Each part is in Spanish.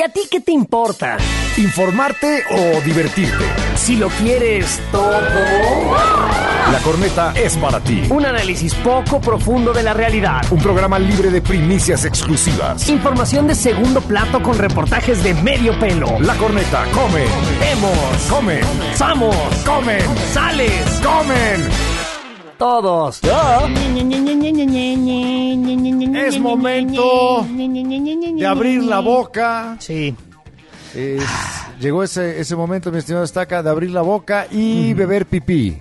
¿Y a ti qué te importa? ¿Informarte o divertirte? Si lo quieres todo. La corneta es para ti. Un análisis poco profundo de la realidad. Un programa libre de primicias exclusivas. Información de segundo plato con reportajes de medio pelo. La corneta come. Vemos. Come. Samos. Comen. Sales. Comen. Todos. Es momento de abrir la boca. Sí. Es- llegó ese, ese momento, mi estimado Estaca, de abrir la boca y beber pipí.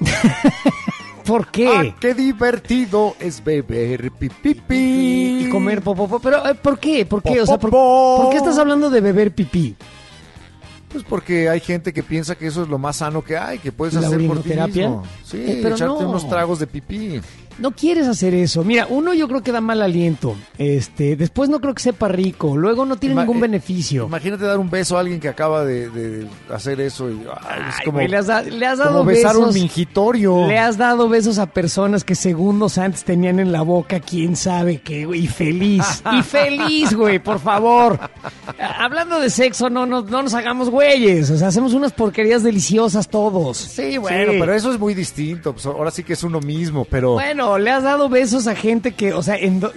¿Por qué? Ah, qué divertido es beber pipí. y comer popopó. Pero, eh, ¿por qué? ¿Por qué? O sea, ¿por, Popopó. por qué estás hablando de beber pipí? Pues porque hay gente que piensa que eso es lo más sano que hay, que puedes ¿La hacer por ti mismo. Sí, Eh, pero echarte no. unos tragos de pipí. No quieres hacer eso. Mira, uno yo creo que da mal aliento. Este, después no creo que sepa rico. Luego no tiene Ima- ningún eh, beneficio. Imagínate dar un beso a alguien que acaba de, de hacer eso. Y, ay, es Ay, como, güey, le, has da- le has como dado besar besos. un mingitorio. Le has dado besos a personas que segundos antes tenían en la boca, quién sabe qué, güey. Y feliz. y feliz, güey, por favor. Ah, Hablando de sexo, no, no, no nos hagamos güeyes. O sea, hacemos unas porquerías deliciosas todos. Sí, bueno, pero eso es muy distinto. Pues ahora sí que es uno mismo, pero... Bueno, le has dado besos a gente que, o sea, en do-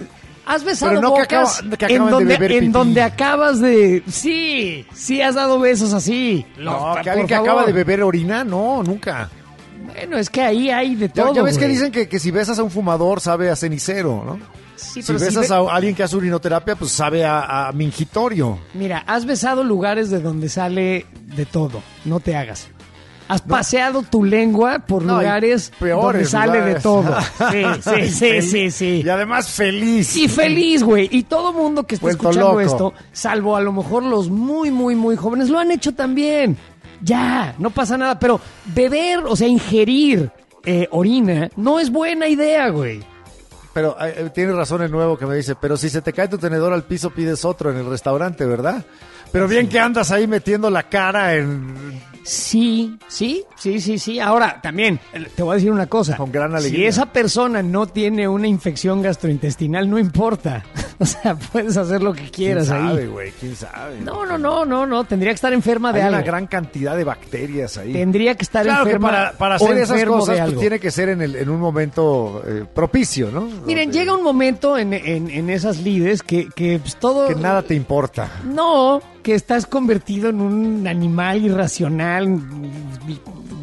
has besado Pero no que acaba- que en de donde, en donde acabas de, sí, sí has dado besos así. no, que alguien que acaba de beber orina, no, nunca. Bueno, es que ahí hay de Ya, todo. ya ves que dicen que, que si besas a un fumador sabe a cenicero, ¿no? Sí, si besas a alguien que hace urinoterapia, pues sabe a, a mingitorio. Mira, has besado lugares de donde sale de todo. No te hagas. Has paseado tu lengua por No, y lugares donde peores sale de lugares. todo. Sí, sí, sí, sí, sí. Y además feliz. Y feliz, güey. Y todo mundo que está Vuelto escuchando loco. esto, salvo a lo mejor los muy, muy, muy jóvenes, lo han hecho también. Ya, no pasa nada. Pero beber, o sea, ingerir eh, orina, no es buena idea, güey. Pero eh, eh, tiene razón el nuevo que me dice, pero si se te cae tu tenedor al piso pides otro en el restaurante, ¿verdad? Pero bien que andas ahí metiendo la cara en... Sí, sí, sí, sí, sí. Ahora, también, te voy a decir una cosa. Con gran Si alegría. esa persona no tiene una infección gastrointestinal, no importa. O sea, puedes hacer lo que ¿Quién quieras sabe, ahí. güey? ¿Quién sabe? No, no, no, no, no. Tendría que estar enferma de Hay una gran cantidad de bacterias ahí. Tendría que estar Claro que enferma para, para o hacer esas cosas pues, tiene que ser en, el, en un momento eh, propicio, ¿no? Miren, Donde- llega un momento en, en- en esas lides que, que pues, todo... Que nada te importa. No, que estás convertido en un animal irracional,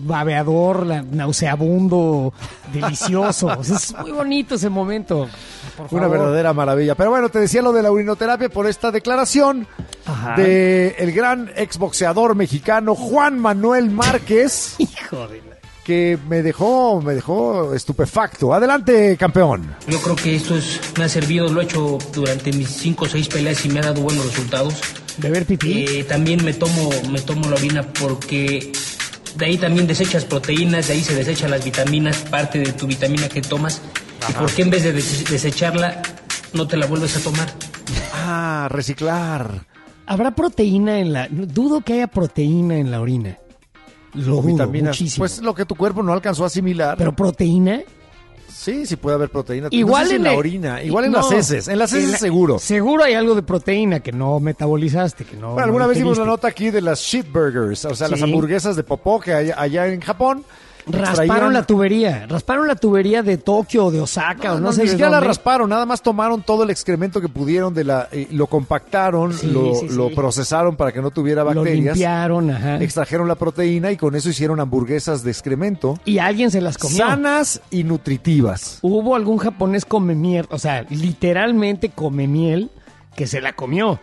babeador, nauseabundo, delicioso. O sea, es muy bonito ese momento. Por Una verdadera maravilla. Pero bueno, te decía lo de la urinoterapia por esta declaración Ajá. de el gran exboxeador mexicano Juan Manuel Márquez, Hijo de la- que me dejó, me dejó estupefacto. Adelante, campeón. Yo creo que esto es, me ha servido, lo he hecho durante mis 5 o 6 peleas y me ha dado buenos resultados. Beber pipí. Eh, también me tomo, me tomo la orina porque de ahí también desechas proteínas, de ahí se desechan las vitaminas, parte de tu vitamina que tomas. ¿Y por qué en vez de des- desecharla no te la vuelves a tomar? Ah, reciclar. ¿Habrá proteína en la...? Dudo que haya proteína en la orina. Lo vitaminas. muchísimo. Pues lo que tu cuerpo no alcanzó a asimilar. ¿Pero proteína? Sí, sí puede haber proteína. Igual No sé si en la el- orina, igual en No, las heces. En las heces en la- seguro. Seguro hay algo de proteína que no metabolizaste, que no... Bueno, alguna no vez dimos la nota aquí de las shit burgers, o sea, las hamburguesas de popó que hay allá en Japón. Rasparon la tubería, rasparon la tubería de Tokio o de Osaka No, o no, no, sé ni siquiera la rasparon, nada más tomaron todo el excremento que pudieron de la, eh, lo compactaron, Sí, lo, sí, sí. lo procesaron para que no tuviera Lo bacterias, limpiaron, ajá. extrajeron la proteína y con eso hicieron hamburguesas de excremento, Y alguien se las comió. sanas y nutritivas. Hubo algún japonés come miel, o sea, literalmente come miel que se la comió.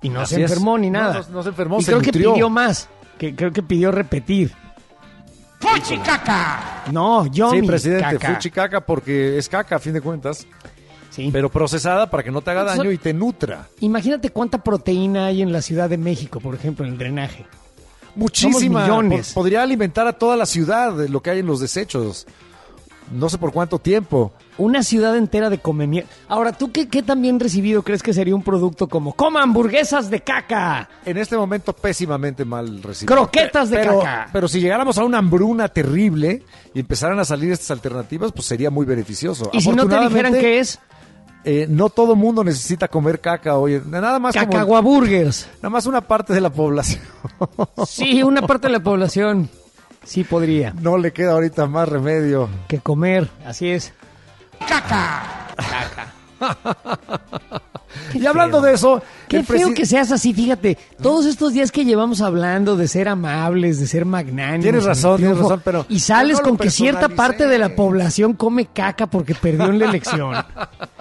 Y no Así se es. enfermó ni nada. no- no se enfermó, y se creo que pidió más, que creo que pidió repetir. No, yo sí, presidente, fuchi caca porque es caca a fin de cuentas, Sí. pero procesada para que no te haga daño Son- y te nutra. Imagínate cuánta proteína hay en la Ciudad de México, por ejemplo, en el drenaje. Muchísima. Somos millones. Po- Podría alimentar a toda la ciudad de lo que hay en los desechos. No sé por cuánto tiempo. Una ciudad entera de come miel. Ahora, ¿tú qué, qué tan bien recibido crees que sería un producto como coma hamburguesas de caca? En este momento pésimamente mal recibido. Croquetas de pero, caca. Pero si llegáramos a una hambruna terrible y empezaran a salir estas alternativas, pues sería muy beneficioso. Y si no te dijeran qué es, eh, no todo mundo necesita comer caca, oye, nada más Cacahuaburgers. nada más una parte de la población. Sí, una parte de la población sí podría. no le queda ahorita más remedio. Que comer, así es. Y hablando de eso, Qué feo que seas así, fíjate. Todos estos días que llevamos hablando de ser amables, de ser magnánimos. Tienes razón, tienes razón, pero- Y sales no con que cierta parte de la población come caca porque perdió en la elección.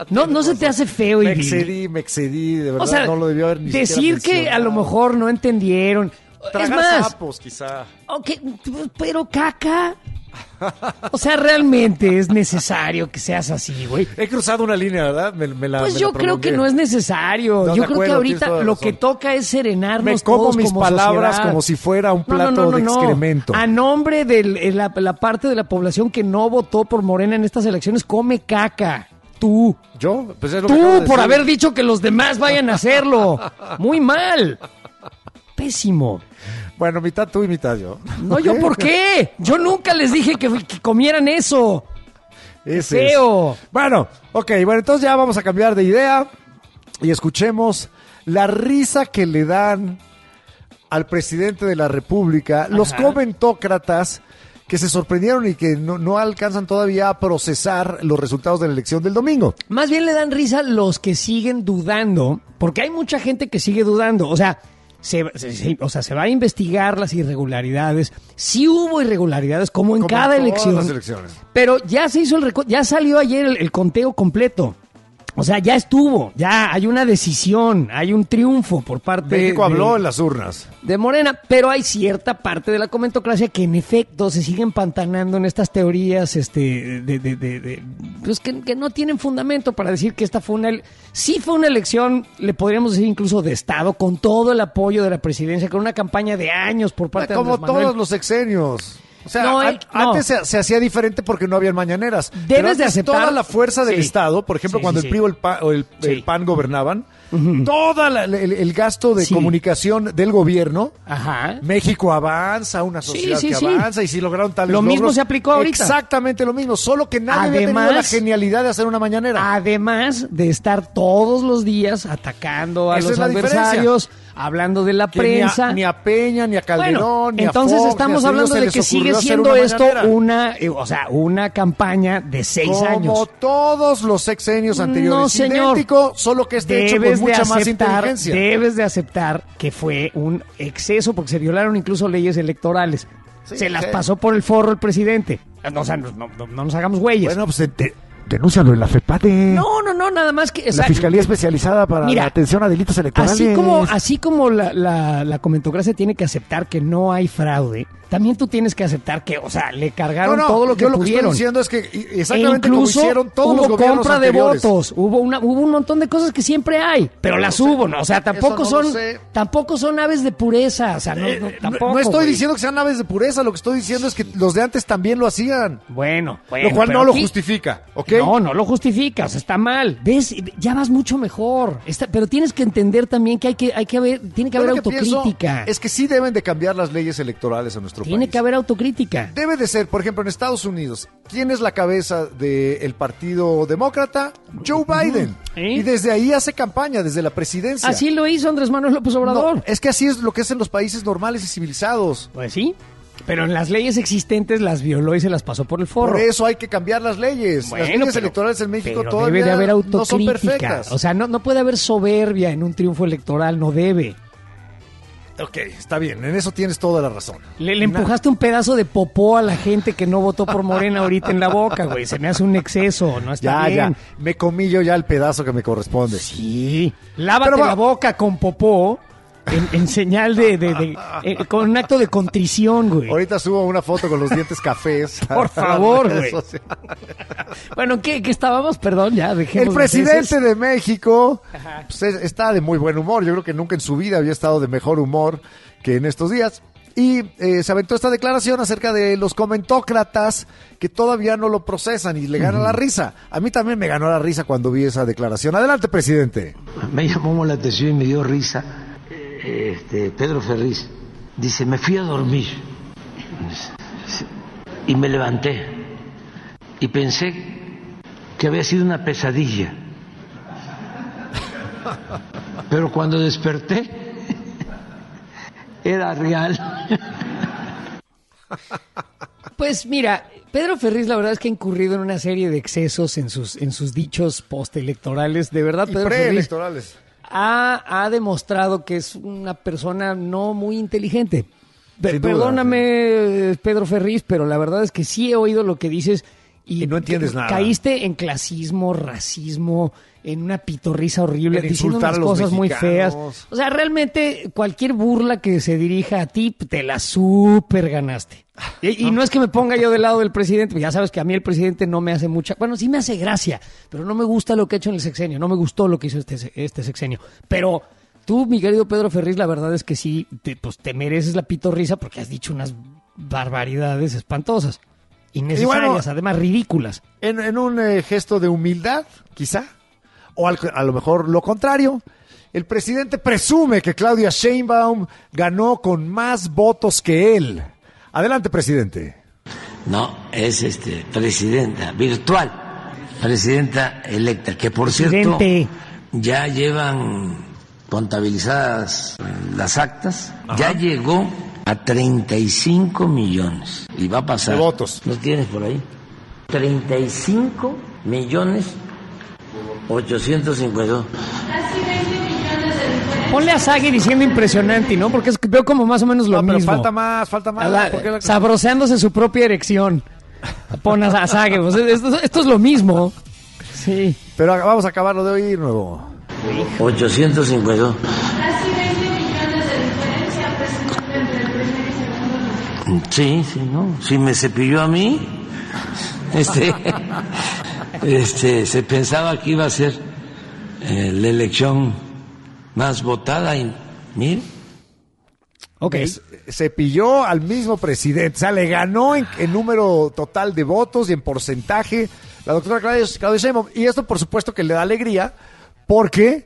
No, no se te hace feo, me Ivy? excedí, me excedí, de verdad, O sea, no lo debió haber ni siquiera decir que a lo mejor no entendieron. Tragar es más, sapos, quizá. ok, pero caca. O sea, realmente es necesario que seas así, güey. He cruzado una línea, ¿verdad? Me, me la- Pues me yo la creo que no es necesario. No, yo creo que acuerdo, ahorita lo que toca es serenarnos Me como todos mis como palabras sociedad. como si fuera un plato no, no, de excremento. A nombre de la, la parte de la población que no votó por Morena en estas elecciones, come caca. Tú. ¿Yo? Pues es lo que acabo Tú de por decir. haber dicho que los demás vayan a hacerlo. Muy mal. Pésimo. Bueno, mitad tú y mitad yo. No, ¿yo por qué? Yo nunca les dije que, que comieran eso. Ese es. Feo. Bueno, ok, bueno, entonces ya vamos a cambiar de idea y escuchemos la risa que le dan al presidente de la República los comentócratas que se sorprendieron y que no, no alcanzan todavía a procesar los resultados de la elección del domingo. Más bien le dan risa los que siguen dudando, porque hay mucha gente que sigue dudando. O sea, se, se- se- o sea, se va a investigar las irregularidades. Sí hubo irregularidades, como en Como cada en todas elección. las elecciones. Pero ya se hizo el ya salió ayer el, el conteo completo. O sea, ya estuvo, ya hay una decisión, hay un triunfo por parte México de- habló en las urnas. de Morena, pero hay cierta parte de la comentocracia que en efecto se sigue empantanando en estas teorías este, de, de- de- de- pues que, que no tienen fundamento para decir que esta fue una... Sí fue una elección, le podríamos decir incluso de Estado, con todo el apoyo de la presidencia, con una campaña de años por parte Como de Andrés Manuel. todos los exenios. O sea, No, an- no. antes se, se hacía diferente porque no habían mañaneras. Debes de aceptar- toda la fuerza del Sí. Estado, por ejemplo, Sí, cuando sí, el. PRI o el, PAN, o el- PAN gobernaban, todo el, gasto de comunicación del gobierno, Ajá. México avanza, una sociedad que avanza y si lograron tales Lo mismo se aplicó ahorita. Exactamente lo mismo, solo que nadie había tenido la Además- genialidad de hacer una mañanera. Además de estar todos los días atacando a Esa los adversarios, hablando de la Que ni a- prensa. Ni a, Peña, ni a Calderón, Bueno, ni a entonces Fox, ni a estamos hablando de que sigue siendo una esto mañanera. una, eh, o sea, una campaña de seis Como años. todos los sexenios anteriores. No, señor. Idéntico, solo que esté hecho con Debes de mucha más aceptar, inteligencia. debes de aceptar que fue un exceso porque se violaron incluso leyes electorales. Sí, se las sí. pasó por el forro el presidente. No, o sea, no, no- no nos hagamos güeyes. Bueno, pues de- denúncialo en la FEPADE. no, no, no, nada más que... o la Fiscalía Especializada para Mira, la Atención a Delitos Electorales. Así como, así como la, la, la comentocracia tiene que aceptar que no hay fraude, también tú tienes que aceptar que, o sea, le cargaron No, no, todo lo que yo lo que pudieron. estoy diciendo es que E exactamente como incluso hicieron todos hubo los gobiernos compra anteriores. de votos, hubo una, hubo un montón de cosas que siempre hay, pero las hubo, ¿no? O sea, tampoco son, tampoco son aves de pureza, o sea, no, Eh, tampoco. no estoy güey. diciendo que sean aves de pureza, lo que estoy diciendo es que los de antes también lo hacían. Bueno, bueno, lo cual no lo justifica, ¿ok? No, no lo justifica, o sea, está mal. ¿Ves? Ya vas mucho mejor. Está- pero tienes que entender también que hay que, hay que haber, tiene que Yo haber que autocrítica. Es que sí deben de cambiar las leyes electorales en nuestro Tiene país. que haber autocrítica. Debe de ser, por ejemplo, en Estados Unidos, ¿quién es la cabeza del Partido Demócrata? Joe Biden. ¿Eh? Y desde ahí hace campaña, desde la presidencia. Así lo hizo Andrés Manuel López No, Obrador. es que así es lo que es en los países normales y civilizados. Pues sí. Pero en las leyes existentes las violó y se las pasó por el forro. Por eso hay que cambiar las leyes. Bueno, las leyes pero- electorales en México pero todavía debe de haber no son autocrítica. perfectas. o sea, no, no puede haber soberbia en un triunfo electoral, no debe. ok, está bien, en eso tienes toda la razón. Le, le empujaste un pedazo de popó a la gente que no votó por Morena ahorita en la boca, güey. Se me hace un exceso, no está Ya, bien. ya, me comí yo ya el pedazo que me corresponde. Sí. Lávate Pero la boca con popó en, en señal de, de- de- eh, con un acto de contrición, güey. Ahorita subo una foto con los dientes cafés. Por favor, güey. Bueno, ¿qué, qué estábamos? Perdón, ya dejemos El presidente de México pues, es- está de muy buen humor. Yo creo que nunca en su vida había estado de mejor humor que en estos días. Y eh, se aventó esta declaración acerca de los comentócratas que todavía no lo procesan y le gana la risa. A mí también me ganó la risa cuando vi esa declaración. Adelante, presidente. me llamó la atención y me dio risa este, Pedro Ferriz. Dice, me fui a dormir y me levanté y pensé que había sido una pesadilla Pero cuando desperté, era real. Pues mira, Pedro Ferriz la verdad es que ha incurrido en una serie de excesos en sus, en sus dichos postelectorales. De verdad, Y Pedro Ferriz preelectorales. Ha, ha demostrado que es una persona no muy inteligente. Pe- Sin duda, Perdóname, Pedro Ferriz, pero la verdad es que sí he oído lo que dices y, Y no entiendes nada. Caíste en clasismo, racismo, en una pitorriza horrible, En diciendo unas cosas muy feas. O sea, realmente cualquier burla que se dirija a ti, te la super ganaste. Y, y no es que me ponga yo del lado del presidente, ya sabes que a mí el presidente no me hace mucha, bueno, sí me hace gracia, pero no me gusta lo que ha hecho en el sexenio, no me gustó lo que hizo este, este sexenio. Pero tú, mi querido Pedro Ferriz, la verdad es que sí, te, pues te mereces la pitorrisa porque has dicho unas barbaridades espantosas, innecesarias, además ridículas. En, en un eh, gesto de humildad, quizá, o al- a lo mejor lo contrario, el presidente presume que Claudia Sheinbaum ganó con más votos que él. Adelante, presidente. No, es este presidenta virtual, presidenta electa, que por cierto Presidente. ya llevan contabilizadas las actas, ya llegó a 35 millones y va a pasar. De votos. ¿Lo tienes por ahí? 35 millones 852. Ponle a Sagui diciendo impresionante, ¿no? Porque es que veo como más o menos lo No, pero mismo. falta más, falta más. La- ¿Por qué la- sabroseándose su propia erección. Pon a, a Sagui, pues, esto, esto es lo mismo. Sí. Pero vamos a acabarlo de oír nuevo. 852. Sí, sí, ¿no? Si me cepilló a mí, este, este, se pensaba que iba a ser eh, la elección más votada y mire, Ok. Es- se pilló al mismo presidente, o sea, le ganó en, en número total de votos y en porcentaje la doctora Claudia, Claudia Sheinbaum. Y esto, por supuesto, que le da alegría, porque,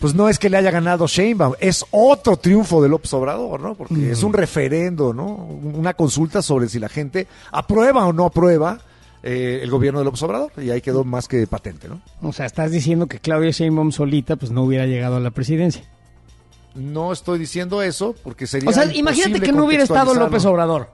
pues no es que le haya ganado Sheinbaum, es otro triunfo de López Obrador, ¿no? Porque es un referendo, ¿no? Una consulta sobre si la gente aprueba o no aprueba eh, el gobierno de López Obrador. Y ahí quedó más que patente, ¿no? O sea, estás diciendo que Claudia Sheinbaum solita pues no hubiera llegado a la presidencia. No estoy diciendo eso, porque sería. O sea, imagínate que no hubiera estado. López Obrador.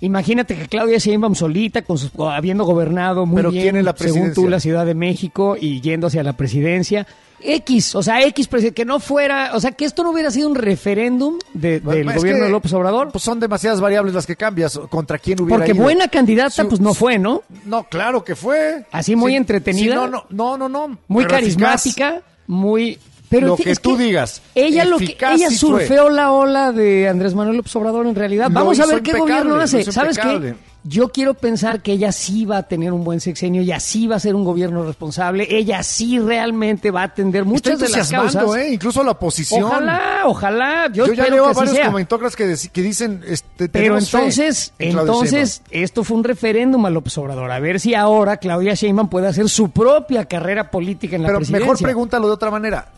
Imagínate que Claudia Sheinbaum solita, con sus, habiendo gobernado muy Pero bien, ¿quién en la según tú, la Ciudad de México y yendo hacia la presidencia. X, o sea, X, que no fuera, o sea, que esto no hubiera sido un referéndum de- Bueno, del gobierno que, de López Obrador. Pues son demasiadas variables las que cambias. ¿Contra quién hubiera Porque ido? buena candidata, pues no fue, ¿no? No, claro que fue. Así muy entretenida. sí, no, no, no, no. Muy eficaz. carismática, muy... Pero Lo que es tú digas, Ella lo que ella sí fue. surfeó la ola de Andrés Manuel López Obrador en realidad. Lo Vamos a ver qué gobierno hace. ¿Sabes qué? Yo quiero pensar que ella sí va a tener un buen sexenio, ella sí va a ser un gobierno responsable, ella sí realmente va a atender Está muchas de las causas. ¿eh? Incluso la oposición. Ojalá, ojalá. Yo, Yo, ya leo a así varios comentócratas que, dicen. Este, Pero entonces, en entonces, esto fue un referéndum a López Obrador. A ver si ahora Claudia Sheinbaum puede hacer su propia carrera política en la Pero presidencia. mejor pregúntalo de otra manera.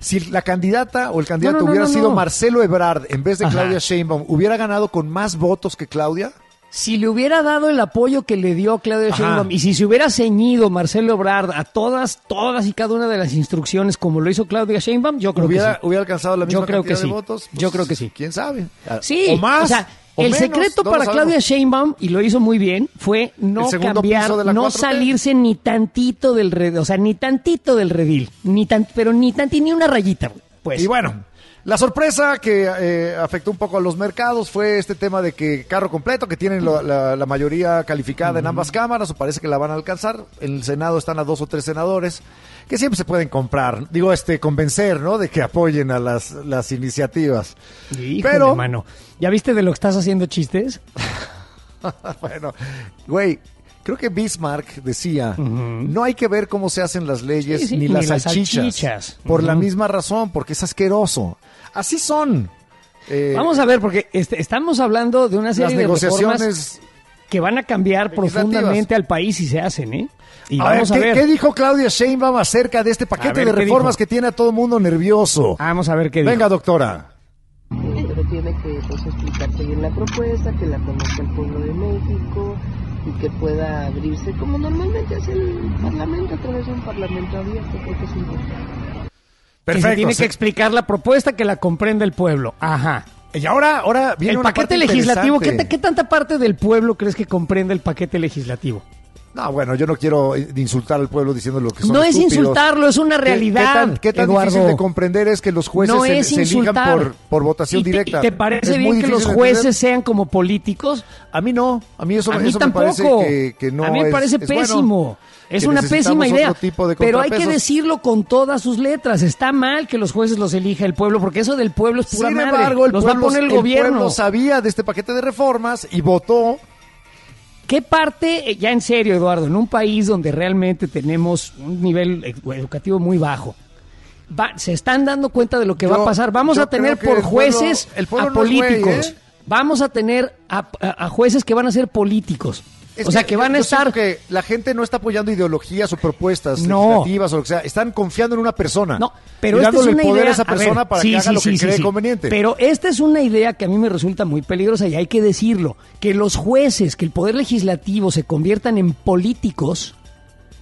Si la candidata o el candidato No, no, no, hubiera no, sido. Marcelo Ebrard en vez de Ajá. Claudia Sheinbaum, ¿hubiera ganado con más votos que Claudia? Si le hubiera dado el apoyo que le dio Claudia Ajá. Sheinbaum y si se hubiera ceñido Marcelo Ebrard a todas, todas y cada una de las instrucciones como lo hizo Claudia Sheinbaum, yo creo ¿Hubiera, que sí. hubiera alcanzado la misma Yo creo que cantidad de sí. votos? Pues, Yo creo que sí. ¿Quién sabe? Sí, o más. o sea, o el menos, secreto no para. Claudia Sheinbaum, y lo hizo muy bien, fue no cambiar, no 4T. salirse ni tantito del redil, o sea, ni tantito del redil, ni tan, pero ni tanti, ni una rayita, pues. Y bueno, la sorpresa que eh, afectó un poco a los mercados fue este tema de que carro completo, que tienen la, la- la mayoría calificada en ambas cámaras, o parece que la van a alcanzar. En el Senado están a dos o tres senadores que siempre se pueden comprar, digo, este, convencer, ¿no? De que apoyen a las, las iniciativas. Híjole, Pero- mano. ¿Ya viste de lo que estás haciendo chistes? bueno, güey. Creo que Bismarck decía, no hay que ver cómo se hacen las leyes Sí, sí, ni, ni las las salchichas, por la misma razón, porque es asqueroso. Así son. Eh, Vamos a ver, porque este, estamos hablando de una las serie de reformas negociaciones. que van a cambiar profundamente al país si se hacen, ¿eh? Y A vamos ver, a ¿qué, ver. qué dijo Claudia Sheinbaum acerca de este paquete ver, de ¿qué reformas dijo? que tiene a todo mundo nervioso? Vamos a ver qué dijo. Venga, doctora. pero tiene que pues, explicarse bien la propuesta, que la conozca el pueblo de México y que pueda abrirse como normalmente hace el Parlamento, a través de un Parlamento abierto, creo que es importante. Que se tiene que explicar la propuesta que la comprenda el pueblo. Ajá. Y ahora, ahora viene El una paquete parte legislativo, ¿qué, ¿qué tanta parte del pueblo crees que comprende el paquete legislativo? No, bueno, yo no quiero eh, insultar al pueblo diciendo lo que son No es estúpidos. insultarlo, es una ¿Qué- realidad, ¿Qué, tan, qué tan Eduardo. difícil de comprender es que los jueces no se, es se elijan por, por votación ¿Y te- directa? ¿Y te parece Es bien que los jueces sean como políticos? A mí no, a mí eso, a mí eso tampoco. me parece que, que no a mí me es- parece es bueno, pésimo. es una pésima idea. pero hay que decirlo con todas sus letras. Está mal que los jueces los elija el pueblo, porque eso del pueblo es pura Sin madre. embargo, el los pueblo, va a poner el, el gobierno. pueblo sabía de este paquete de reformas y votó. ¿Qué parte, eh, ya en serio, Eduardo, en un país donde realmente tenemos un nivel eh, educativo muy bajo, va- se están dando cuenta de lo que va a pasar? Vamos a tener por el pueblo- jueces el pueblo a no güey, políticos. ¿eh? Vamos a tener a, a- a jueces que van a ser políticos. Es o sea, que van a yo estar... que la gente no está apoyando ideologías o propuestas No. legislativas o lo que sea. Están confiando en una persona. No, pero esta es una el poder idea a esa a ver, persona para sí, que haga sí, lo que sí, sí, cree sí. conveniente. Pero esta es una idea que a mí me resulta muy peligrosa y hay que decirlo, que los jueces, que el poder legislativo se conviertan en políticos.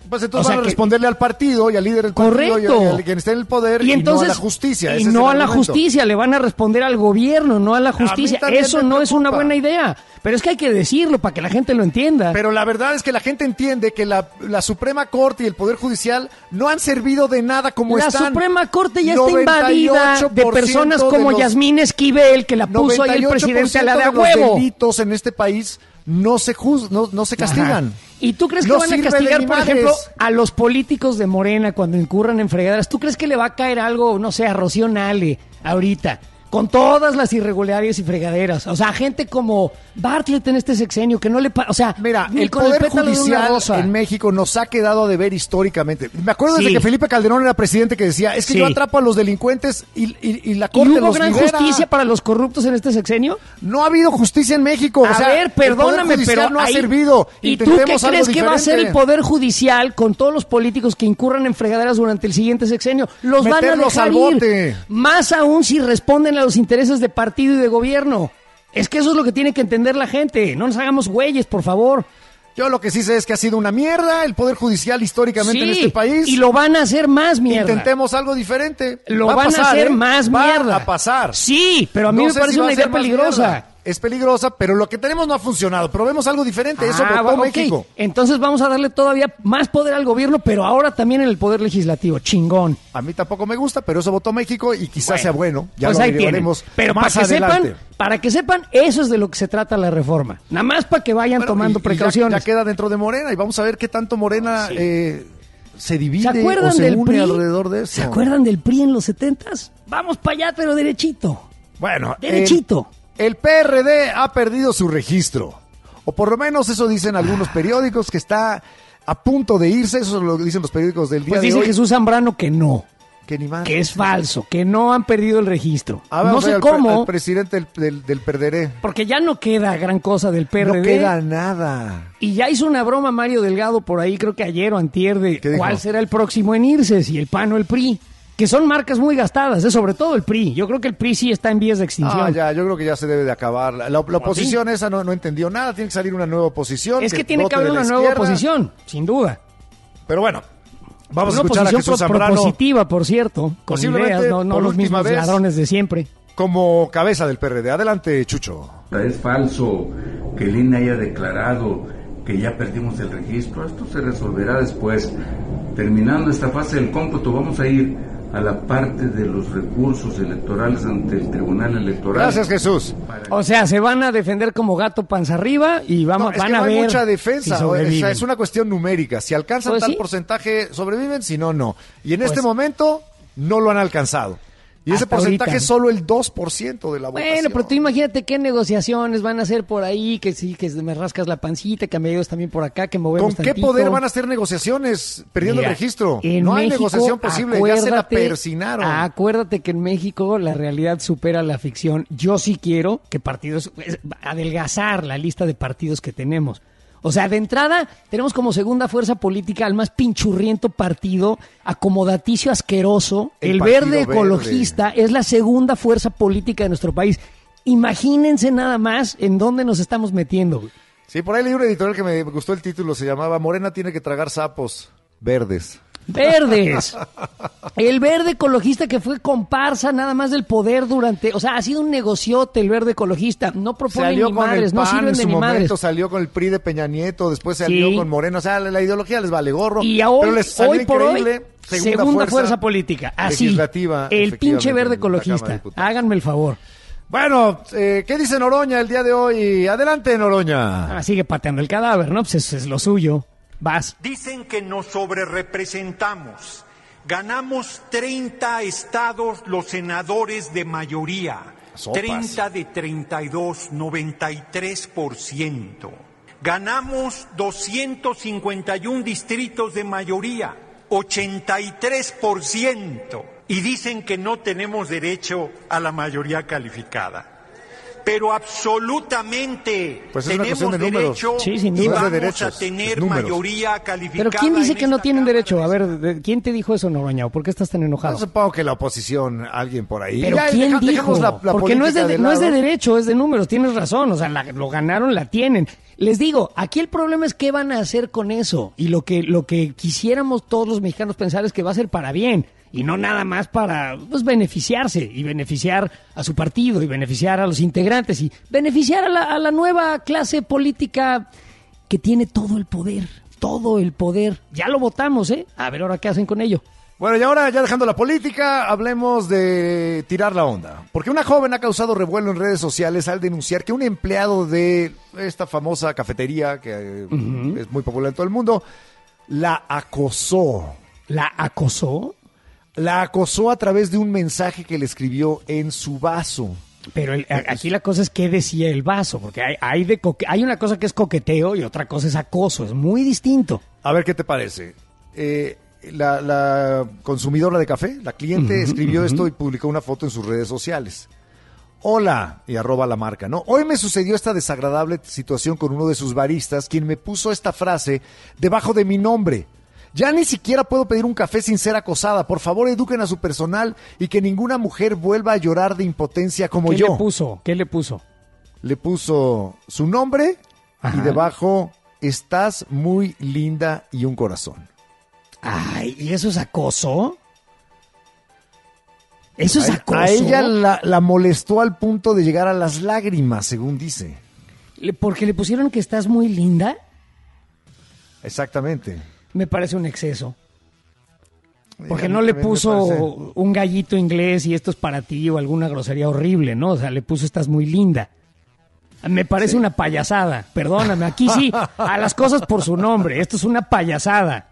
Pues entonces O sea van a que- responderle al partido y al líder del partido y Correcto. a, y a quien esté en el poder y, Y entonces no a la justicia. y Ese no a la justicia, le van a responder al gobierno, no a la justicia. también Eso no es una buena idea, pero es que hay que decirlo para que la gente lo entienda. Pero la verdad es que la gente entiende que la, la Suprema Corte y el Poder Judicial no han servido de nada como la están. Suprema Corte ya está invadida de 98% personas de como los- Yasmín Esquivel, que la puso ahí el 98% presidente a la de a huevo. delitos en este país no se juz- no, no se castigan. Ajá. ¿Y tú crees que No van a castigar, por ejemplo, a los políticos de Morena cuando incurran en fregaderas? ¿Tú crees que le va a caer algo, no sé, a Rocío Nale ahorita? Con todas las irregularidades y fregaderas. O sea, gente como Bartlett en este sexenio, que no le... O sea, Mira, el Poder Judicial en México nos ha quedado de ver históricamente. Me acuerdo desde que Felipe Calderón era presidente que decía, es que Sí. yo atrapo a los delincuentes y, y- y la ¿Y Corte hubo los gran libera. justicia para los corruptos en este sexenio? No ha habido justicia en México. A o sea, ver, el Poder perdóname, pero no ha ahí- servido. ¿Y tú qué algo crees que va a hacer el. Poder Judicial con todos los políticos que incurran en fregaderas durante el siguiente sexenio? Los van a dejar al ir. bote. Más aún si responden a los intereses de partido y de gobierno. Es que eso es lo que tiene que entender la gente. No nos hagamos güeyes, por favor. Yo lo que sí sé es que ha sido una mierda el Poder Judicial históricamente en este país. Y lo van a hacer más mierda. Intentemos algo diferente. Lo Va van a, pasar, hacer ¿eh? más Va mierda. a pasar. Sí, pero a mí No me parece si una idea peligrosa. Es peligrosa, pero lo que tenemos no ha funcionado. Probemos algo diferente. Eso Ah, votó ok. México. Entonces vamos a darle todavía más poder al gobierno, pero ahora también en el poder legislativo. Chingón. A mí tampoco me gusta, pero eso votó México y quizás Bueno, sea bueno. Ya pues lo averiguaremos Pero más para que adelante. sepan, para que sepan, eso es de lo que se trata la reforma. Nada más para que vayan Bueno, tomando y- y ya- precauciones. Ya, queda dentro de Morena y vamos a ver qué tanto Morena eh, se divide ¿Se acuerdan o se del une PRI? alrededor de eso. ¿Se acuerdan del PRI en los setentas? Vamos para allá, pero derechito. Bueno, Derechito. El PRD ha perdido su registro. O por lo menos eso dicen algunos periódicos que está a punto de irse. Eso lo dicen los periódicos del día Pues de dice hoy. Jesús Zambrano que no, que ni que es falso, que no han perdido el registro. A ver, no sé al cómo, al presidente del, del, del Perderé. porque ya no queda gran cosa del PRD. No queda nada. Y ya hizo una broma Mario Delgado por ahí, creo que ayer o antier, de cuál será el próximo en irse, si el PAN o el PRI. Que son marcas muy gastadas, ¿eh? sobre todo el PRI. Yo creo que el PRI sí está en vías de extinción. Ah, ya, yo creo que ya se debe de acabar. La, la- la oposición esa no, no entendió nada. Tiene que salir una nueva oposición. es que, tiene que haber una nueva izquierda. oposición, sin duda. Pero bueno, vamos una a escuchar a Jesús pro- Zambrano propositiva, por cierto, con Posiblemente ideas, no, los mismos vez. ladrones de siempre. como cabeza del PRD. Adelante, Chucho. Es falso que el INE haya declarado que ya perdimos el registro. Esto se resolverá después. Terminando esta fase del cómputo, vamos a ir a la parte de los recursos electorales ante el Tribunal Electoral. Gracias, Jesús. O sea, se van a defender como gato panza arriba y vamos, No, es van que a no hay ver mucha si defensa. o sobreviven. sea, es una cuestión numérica. Si alcanzan Pues tal sí. porcentaje, sobreviven. Si no, no. Y en este Pues- momento no lo han alcanzado. Y ese porcentaje ahorita. es solo el 2% de la votación. Bueno, pero tú imagínate qué negociaciones van a hacer por ahí, que sí, que me rascas la pancita, que me ayudas también por acá, que movemos ¿Con qué tantito. poder van a hacer negociaciones perdiendo Mira, el registro? en No hay negociación posible, ya se la persinaron. Acuérdate que en México la realidad supera la ficción. Yo sí quiero que partidos, adelgazar la lista de partidos que tenemos. O sea, de entrada tenemos como segunda fuerza política al más pinchurriento partido, acomodaticio asqueroso, El verde Verde. ecologista, es la segunda fuerza política de nuestro país. Imagínense nada más en dónde nos estamos metiendo. Sí, por ahí leí un editorial que me gustó el título, se llamaba Morena tiene que tragar sapos verdes. Verdes. El verde ecologista que fue comparsa nada más del poder durante, o sea, ha sido un negociote el verde ecologista, no propone Salió ni con madres, el no sirven en de su ni momento, madres. salió con el PRI de Peña Nieto, después salió Sí. con Moreno, o sea, la, la ideología les vale gorro. Y a hoy, pero les hoy por hoy, increíble, segunda, fuerza, política. Así. legislativa, el pinche verde ecologista. Háganme el favor. Bueno, eh, ¿qué dice Noroña el día de hoy? Adelante, Noroña. Ah, sigue pateando el cadáver, ¿no? Pues es, es lo suyo. Vas. Dicen que nos sobrerepresentamos. Ganamos 30 estados los senadores de mayoría. Sopas. 30 de 32, 93%. Ganamos 251 distritos de mayoría, 83%. Y dicen que no tenemos derecho a la mayoría calificada. Pero absolutamente Pues es una tenemos cuestión de números. derecho Sí, sin y duda. No es de vamos a tener mayoría calificada. Pero ¿quién dice que no tienen Cámara derecho? de A ver, de- ¿quién te dijo eso, Noroña? ¿O ¿Por qué estás tan enojado? supongo que la oposición, alguien por ahí. Pero Ya, ¿quién deja- dijo? la- la Porque no es, de, no es de derecho, es de números. Tienes razón. O sea, la- lo ganaron, la tienen. Les digo, aquí el problema es qué van a hacer con eso. Y lo que, lo que quisiéramos todos los mexicanos pensar es que va a ser para bien. Y no nada más para pues, beneficiarse y beneficiar a su partido y beneficiar a los integrantes y beneficiar a la, a la nueva clase política que tiene todo el poder. Todo el poder. Ya lo votamos, ¿eh? A ver ahora qué hacen con ello. Bueno, y ahora ya dejando la política, hablemos de tirar la onda. Porque una joven ha causado revuelo en redes sociales al denunciar que un empleado de esta famosa cafetería, que eh, es muy popular en todo el mundo, la acosó. ¿La acosó? La acosó a través de un mensaje que le escribió en su vaso. Pero el- aquí la cosa es qué decía el vaso, porque hay, hay, de coque- hay una cosa que es coqueteo y otra cosa es acoso, es muy distinto. A ver qué te parece. Eh, la, la consumidora de café, la cliente, escribió esto y publicó una foto en sus redes sociales. Hola, y arroba la marca, ¿no? Hoy me sucedió esta desagradable situación con uno de sus baristas, quien me puso esta frase debajo de mi nombre. Ya ni siquiera puedo pedir un café sin ser acosada. Por favor, eduquen a su personal y que ninguna mujer vuelva a llorar de impotencia como ¿Qué yo. le puso? ¿Qué le puso? Le puso su nombre Ajá. y debajo, estás muy linda y un corazón. Ay, ¿y eso es acoso? ¿Eso es acoso? A ella la, la molestó al punto de llegar a las lágrimas, según dice. ¿Porque le pusieron que estás muy linda? Exactamente. Me parece un exceso. Porque no le puso un gallito inglés y esto es para ti o alguna grosería horrible, ¿no? O sea, le puso estás muy linda. Me parece una payasada, perdóname, aquí sí, a las cosas por su nombre, esto es una payasada,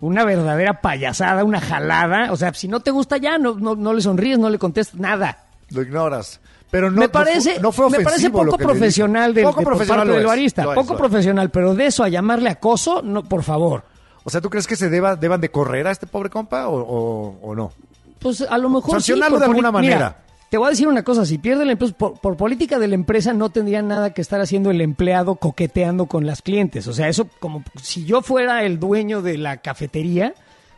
una verdadera payasada, una jalada, o sea, si no te gusta ya, no, no, no le sonríes, no le contestas nada. Lo ignoras. Pero no, me no fue- parece, no fue, me parece poco profesional del, Poco de- profesional parte del barista, poco es. profesional, pero de eso a llamarle acoso, no, por favor. O sea, ¿tú crees que se deba, deban de correr a este pobre compa o, o- o no? Pues a lo mejor Sancionarlo de alguna Mira, manera. te voy a decir una cosa, si pierde la empresa, por, por política de la empresa no tendría nada que estar haciendo el empleado coqueteando con las clientes. O sea, eso como si yo fuera el dueño de la cafetería,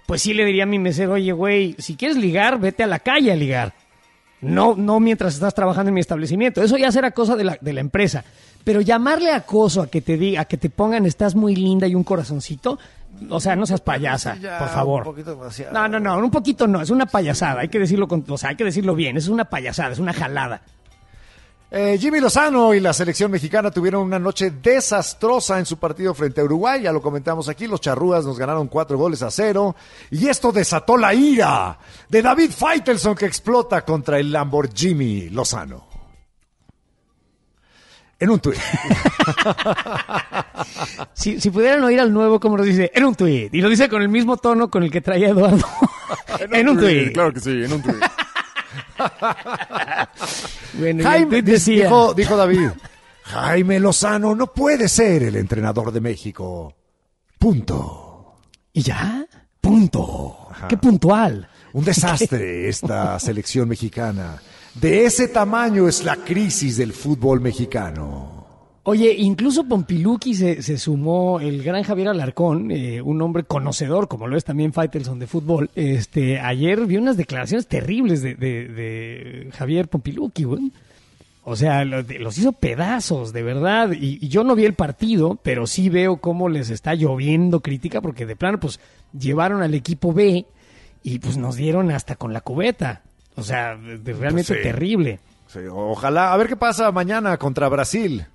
pues sí le diría a mi mesero, oye, güey, si quieres ligar, vete a la calle a ligar. No, no mientras estás trabajando en mi establecimiento. Eso ya será cosa de la, de la empresa. Pero llamarle acoso a que te diga, a que te pongan estás muy linda y un corazoncito, o sea, no seas payasa, Ya, por favor. un poquito demasiado. No, no, no, un poquito no, es una payasada, hay que decirlo con, o sea, hay que decirlo bien, es una payasada, es una jalada. Eh, Jimmy Lozano y la selección mexicana tuvieron una noche desastrosa en su partido frente a Uruguay. Ya lo comentamos aquí. Los charrúas nos ganaron cuatro goles a cero. Y esto desató la ira de David Faitelson que explota contra el Lamborghini Lozano. En un tuit. Si, si pudieran oír al nuevo, como lo dice, en un tuit, y lo dice con el mismo tono con el que traía Eduardo. en un tuit. Claro que sí, en un tuit. Bueno, Jaime, decía, dijo, dijo David, Jaime Lozano no puede ser el entrenador de México. Punto. ¿y ya? Punto. Qué puntual. Un desastre esta selección mexicana. De ese tamaño es la crisis del fútbol mexicano. Oye, incluso Pompiluki se, se sumó el gran Javier Alarcón, eh, un hombre conocedor, como lo es también Faitelson de fútbol. Este, ayer vi unas declaraciones terribles de, de- de Javier Pompiluki, güey. O sea, los hizo pedazos, de verdad. Y, y yo no vi el partido, pero sí veo cómo les está lloviendo crítica, porque de plano, pues, llevaron al equipo B y pues nos dieron hasta con la cubeta. O sea, de- realmente sí. terrible. Sí, ojalá. A ver qué pasa mañana contra Brasil.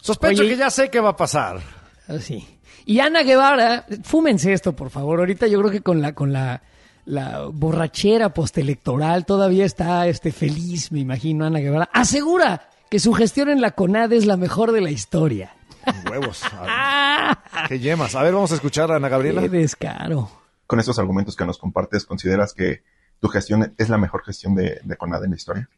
Sospecho Oye, que ya sé qué va a pasar. Así. Y Ana Guevara, fúmense esto, por favor. Ahorita yo creo que con la, con la, la borrachera postelectoral todavía está este, feliz, me imagino, Ana Guevara. Asegura que su gestión en la CONAD es la mejor de la historia. Huevos. ¡Ah! qué yemas. A ver, vamos a escuchar a Ana Gabriela. ¡Qué descaro! con estos argumentos que nos compartes, ¿consideras que tu gestión es la mejor gestión de, de CONADE en la historia?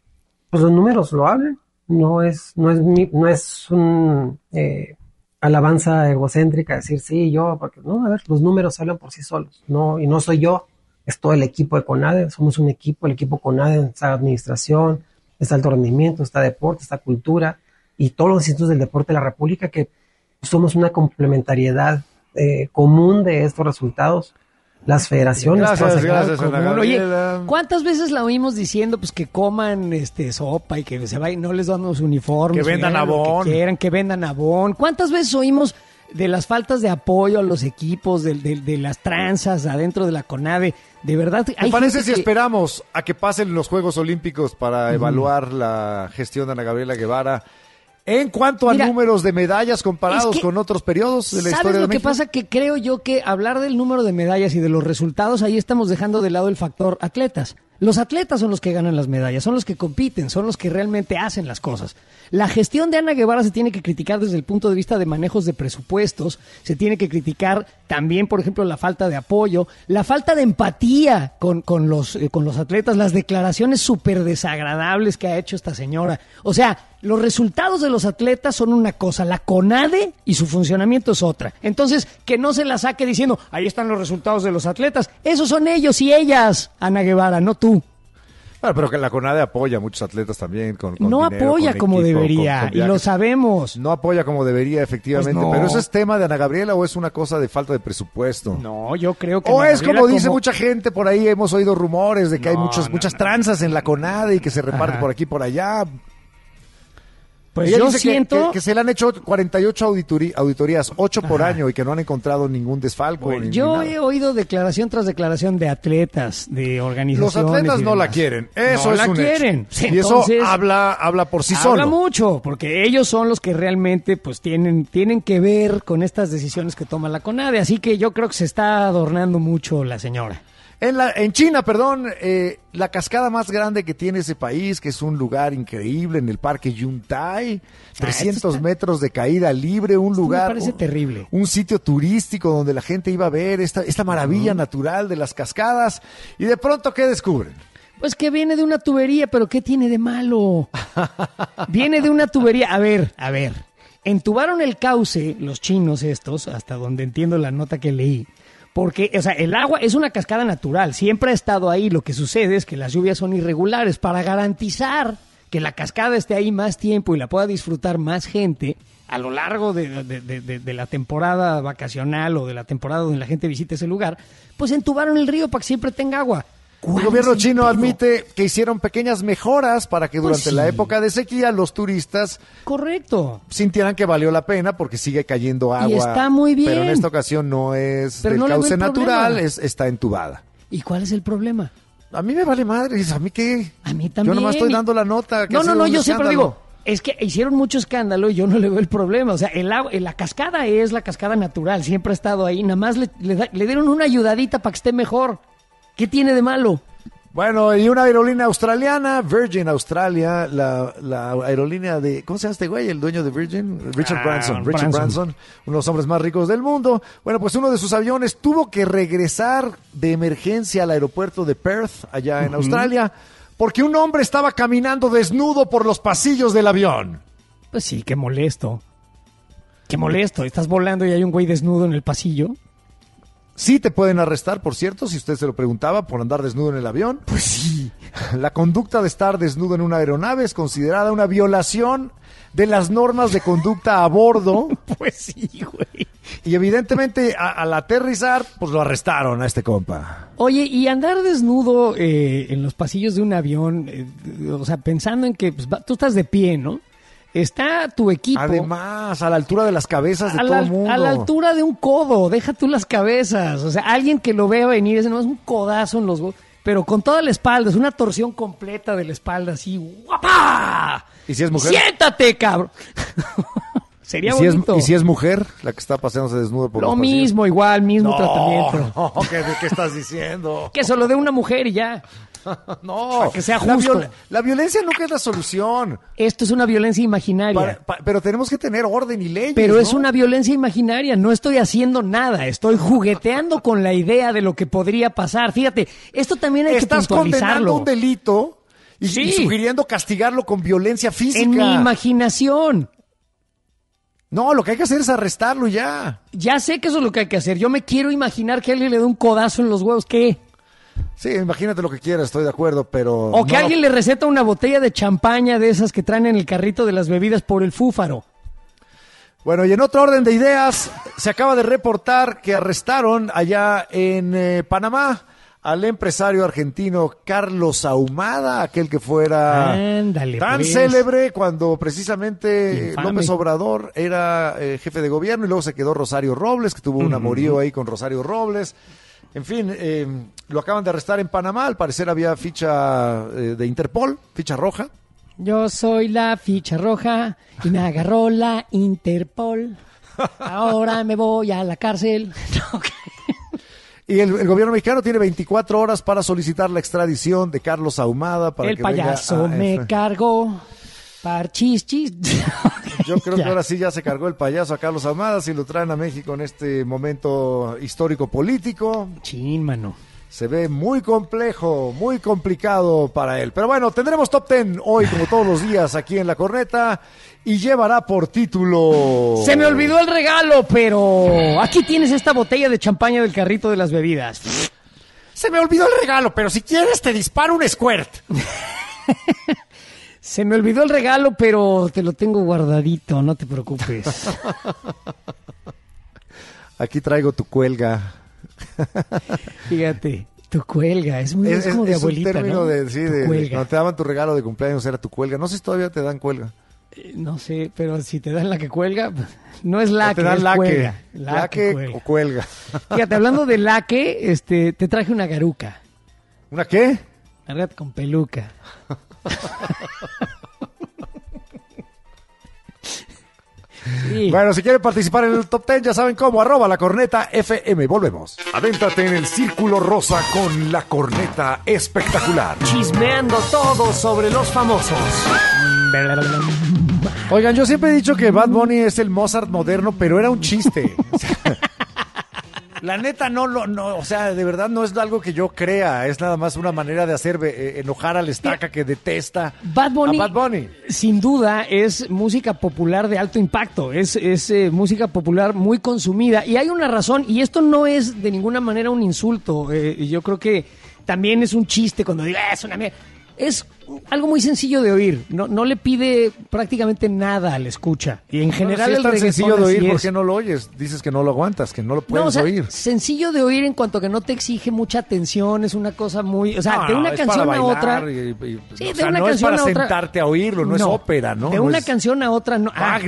pues los números lo hablan. No es, no es, no es un eh, alabanza egocéntrica decir sí, yo, porque no, a ver, los números hablan por sí solos. No, y no soy yo, es todo el equipo de CONADE, somos un equipo, el equipo CONADE está administración, está alto rendimiento, está deporte, está cultura, y todos los institutos del deporte de la República que somos una complementariedad eh, común de estos resultados. Las federaciones, Gracias, gracias, Ana. Oye. ¿cuántas veces la oímos diciendo pues que coman este sopa y que se vayan, no les damos uniformes, Que vendan abón. que quieran, que vendan abón? ¿Cuántas veces oímos de las faltas de apoyo a los equipos, de, de- de las tranzas adentro de la CONADE? De verdad, ¿Te parece si que- esperamos a que pasen los Juegos Olímpicos para evaluar la gestión de Ana Gabriela Guevara? En cuanto a Mira, números de medallas comparados es que- con otros periodos de la ¿Sabes historia lo de que México? pasa? Que creo yo que hablar del número de medallas y de los resultados, ahí estamos dejando de lado el factor atletas. Los atletas son los que ganan las medallas, son los que compiten, son los que realmente hacen las cosas. La gestión de Ana Guevara se tiene que criticar desde el punto de vista de manejos de presupuestos, se tiene que criticar también, por ejemplo, la falta de apoyo, la falta de empatía con, con los, eh, con los atletas, las declaraciones súper desagradables que ha hecho esta señora. O sea, los resultados de los atletas son una cosa, la CONADE y su funcionamiento es otra. Entonces, que no se la saque diciendo, ahí están los resultados de los atletas. Esos son ellos y ellas, Ana Guevara, no tú. Bueno, pero que la CONADE apoya a muchos atletas también. Con, con no dinero, apoya con como equipo, debería, con- con y lo sabemos. No apoya como debería, efectivamente. Pues no. Pero eso es tema de Ana Gabriela o es una cosa de falta de presupuesto. No, yo creo que... O Ana es Gabriela como dice mucha gente por ahí, hemos oído rumores de que hay muchos, muchas tranzas en la CONADE y que se reparte Ajá. por aquí y por allá. Pues Ella yo dice siento... que, que se le han hecho 48 auditori- auditorías, 8 por año y que no han encontrado ningún desfalco. ni- ni Yo he oído declaración tras declaración de atletas, de Los organizaciones. atletas y no la quieren. Eso no es la un hecho. quieren. Y Entonces, eso habla, habla por sí habla solo. mucho, porque ellos son los que realmente pues tienen, tienen que ver con estas decisiones que toma la CONADE. Así que yo creo que se está adornando mucho la señora. En, la, en China, perdón, eh, la cascada más grande que tiene ese país, que es un lugar increíble en el parque Yuntai, 300 metros de caída libre, un Ah, Esto me lugar, parece un, terrible. un sitio turístico donde la gente iba a ver esta, esta maravilla natural de las cascadas y de pronto, ¿qué descubren? Pues que viene de una tubería, pero ¿qué tiene de malo? viene de una tubería. A ver, a ver. Entubaron el cauce, los chinos estos, hasta donde entiendo la nota que leí. Porque, o sea, el agua es una cascada natural, siempre ha estado ahí. Lo que sucede es que las lluvias son irregulares. Para garantizar que la cascada esté ahí más tiempo y la pueda disfrutar más gente a lo largo de, de- la temporada vacacional o de la temporada donde la gente visite ese lugar, pues entubaron el río para que siempre tenga agua. El ¿Cuál gobierno chino admite que hicieron pequeñas mejoras para que Pues durante la época de sequía los turistas Correcto. sintieran que valió la pena porque sigue cayendo agua. está muy bien. Pero en esta ocasión no es Pero del no cauce natural, es, está entubada. ¿Y cuál es el problema? A mí me vale madre, ¿a mí qué? A mí también. Yo nomás estoy dando la nota. que No, no, no, yo siempre digo, es que hicieron mucho escándalo y yo no le veo el problema. O sea, el agua, la cascada es la cascada natural, siempre ha estado ahí. Nada más le, le da- le dieron una ayudadita para que esté mejor. ¿Qué tiene de malo? Bueno, y una aerolínea australiana, Virgin Australia, la, la aerolínea de, ¿cómo se llama este güey? El dueño de Virgin, Richard Ah, Branson. Richard Branson. Branson, uno de los hombres más ricos del mundo. Bueno, pues uno de sus aviones tuvo que regresar de emergencia al aeropuerto de Perth, allá en Australia, porque un hombre estaba caminando desnudo por los pasillos del avión. Pues sí, qué molesto. Qué molesto. Estás volando y hay un güey desnudo en el pasillo. Sí te pueden arrestar, por cierto, si usted se lo preguntaba, por andar desnudo en el avión. Pues sí. La conducta de estar desnudo en una aeronave es considerada una violación de las normas de conducta a bordo Pues sí, güey. Y evidentemente a- al aterrizar, pues lo arrestaron a este compa. Oye, y andar desnudo eh, en los pasillos de un avión, eh, o sea, pensando en que pues, va- tú estás de pie, ¿no? Está tu equipo Además, a la altura de las cabezas de todo la, el mundo. a la altura de un codo, deja tú las cabezas. O sea, alguien que lo vea venir, es un codazo en los pero con toda la espalda, es una torsión completa de la espalda, así, ¡guapa! ¿Y si es mujer? ¡Siéntate, cabrón! Sería ¿Y si, es, bonito. y si es mujer la que está paseándose desnuda por Lo pasillos? mismo, igual, mismo No, tratamiento. no, ¿qué, ¿de qué estás diciendo? Que se lo dé una mujer y ya. No, Para que sea la, justo. viol- la violencia nunca es la solución. Esto es una violencia imaginaria. Para- pero tenemos que tener orden y leyes. Pero es una violencia imaginaria, no estoy haciendo nada, estoy jugueteando con la idea de lo que podría pasar. Fíjate, esto también hay Estás que condenando puntualizarlo. un delito y, Sí. y sugiriendo castigarlo con violencia física. En mi imaginación. No, lo que hay que hacer es arrestarlo ya. Ya sé que eso es lo que hay que hacer. Yo me quiero imaginar que alguien le dé un codazo en los huevos. ¿Qué? Sí, imagínate lo que quieras, estoy de acuerdo, pero... O que no- alguien le receta una botella de champaña de esas que traen en el carrito de las bebidas por el fúfaro. Bueno, y en otro orden de ideas, se acaba de reportar que arrestaron allá en eh, Panamá al empresario argentino Carlos Ahumada, aquel que fuera Ándale, tan pues. célebre cuando precisamente Infame. López Obrador era eh, jefe de gobierno y luego se quedó Rosario Robles, que tuvo un amorío ahí con Rosario Robles. En fin, eh, lo acaban de arrestar en Panamá, al parecer había ficha eh, de Interpol, ficha roja. Yo soy la ficha roja y me agarró la Interpol. Ahora me voy a la cárcel. Y el, el gobierno mexicano tiene 24 horas para solicitar la extradición de Carlos Ahumada para el que venga payaso a- me cargó. Parchis, chis. Yo creo Ya. que ahora sí ya se cargó el payaso a Carlos Ahumada si lo traen a México en este momento histórico político. Chin, mano. Se ve muy complejo, muy complicado para él. Pero bueno, tendremos top 10 hoy, como todos los días, aquí en La Corneta. Y llevará por título... Se me olvidó el regalo, pero aquí tienes esta botella de champaña del carrito de las bebidas. Se me olvidó el regalo, pero si quieres te disparo un squirt. Se me olvidó el regalo, pero te lo tengo guardadito, no te preocupes. Aquí traigo tu cuelga. Fíjate, tu cuelga, es muy es, como de es abuelita, un término ¿no? de, sí, de- cuando te daban tu regalo de cumpleaños era tu cuelga. No sé si todavía te dan cuelga. Eh, No sé, pero si te dan la que cuelga, no es la O te que, dan es la cuelga. que, La la que que cuelga. o cuelga. Fíjate, hablando de la que, este, te traje una garuca. ¿Una qué? Una red con peluca. Sí. Bueno, si quieren participar en el top 10, ya saben cómo, arroba la corneta FM. Volvemos. Adéntrate en el círculo rosa con la corneta espectacular. Chismeando todo sobre los famosos. Oigan, yo siempre he dicho que Bad Bunny es el Mozart moderno, pero era un chiste. La neta, no, lo- no, o sea, de verdad no es algo que yo crea, es nada más una manera de hacer eh, enojar al estaca que detesta Bad Bunny, a Bad Bunny. sin duda, es música popular de alto impacto. Es, es eh, música popular muy consumida. Y hay una razón, y esto no es de ninguna manera un insulto. eh, y yo creo que también es un chiste cuando digo, "Ah, es una mierda. Es algo muy sencillo de oír. No, no le pide prácticamente nada al escucha. Y en general Bueno, si es tan sencillo de oír, ¿por es. qué no lo oyes? Dices que no lo aguantas, que no lo puedes No, o sea, oír. sencillo de oír en cuanto que no te exige mucha atención, es una cosa muy, o sea, No, de una es canción a otra. y- y- Sí, o de sea, una no es canción para a otra. sentarte a oírlo, no, es ópera, ¿no? De una es- canción a otra, no, ah,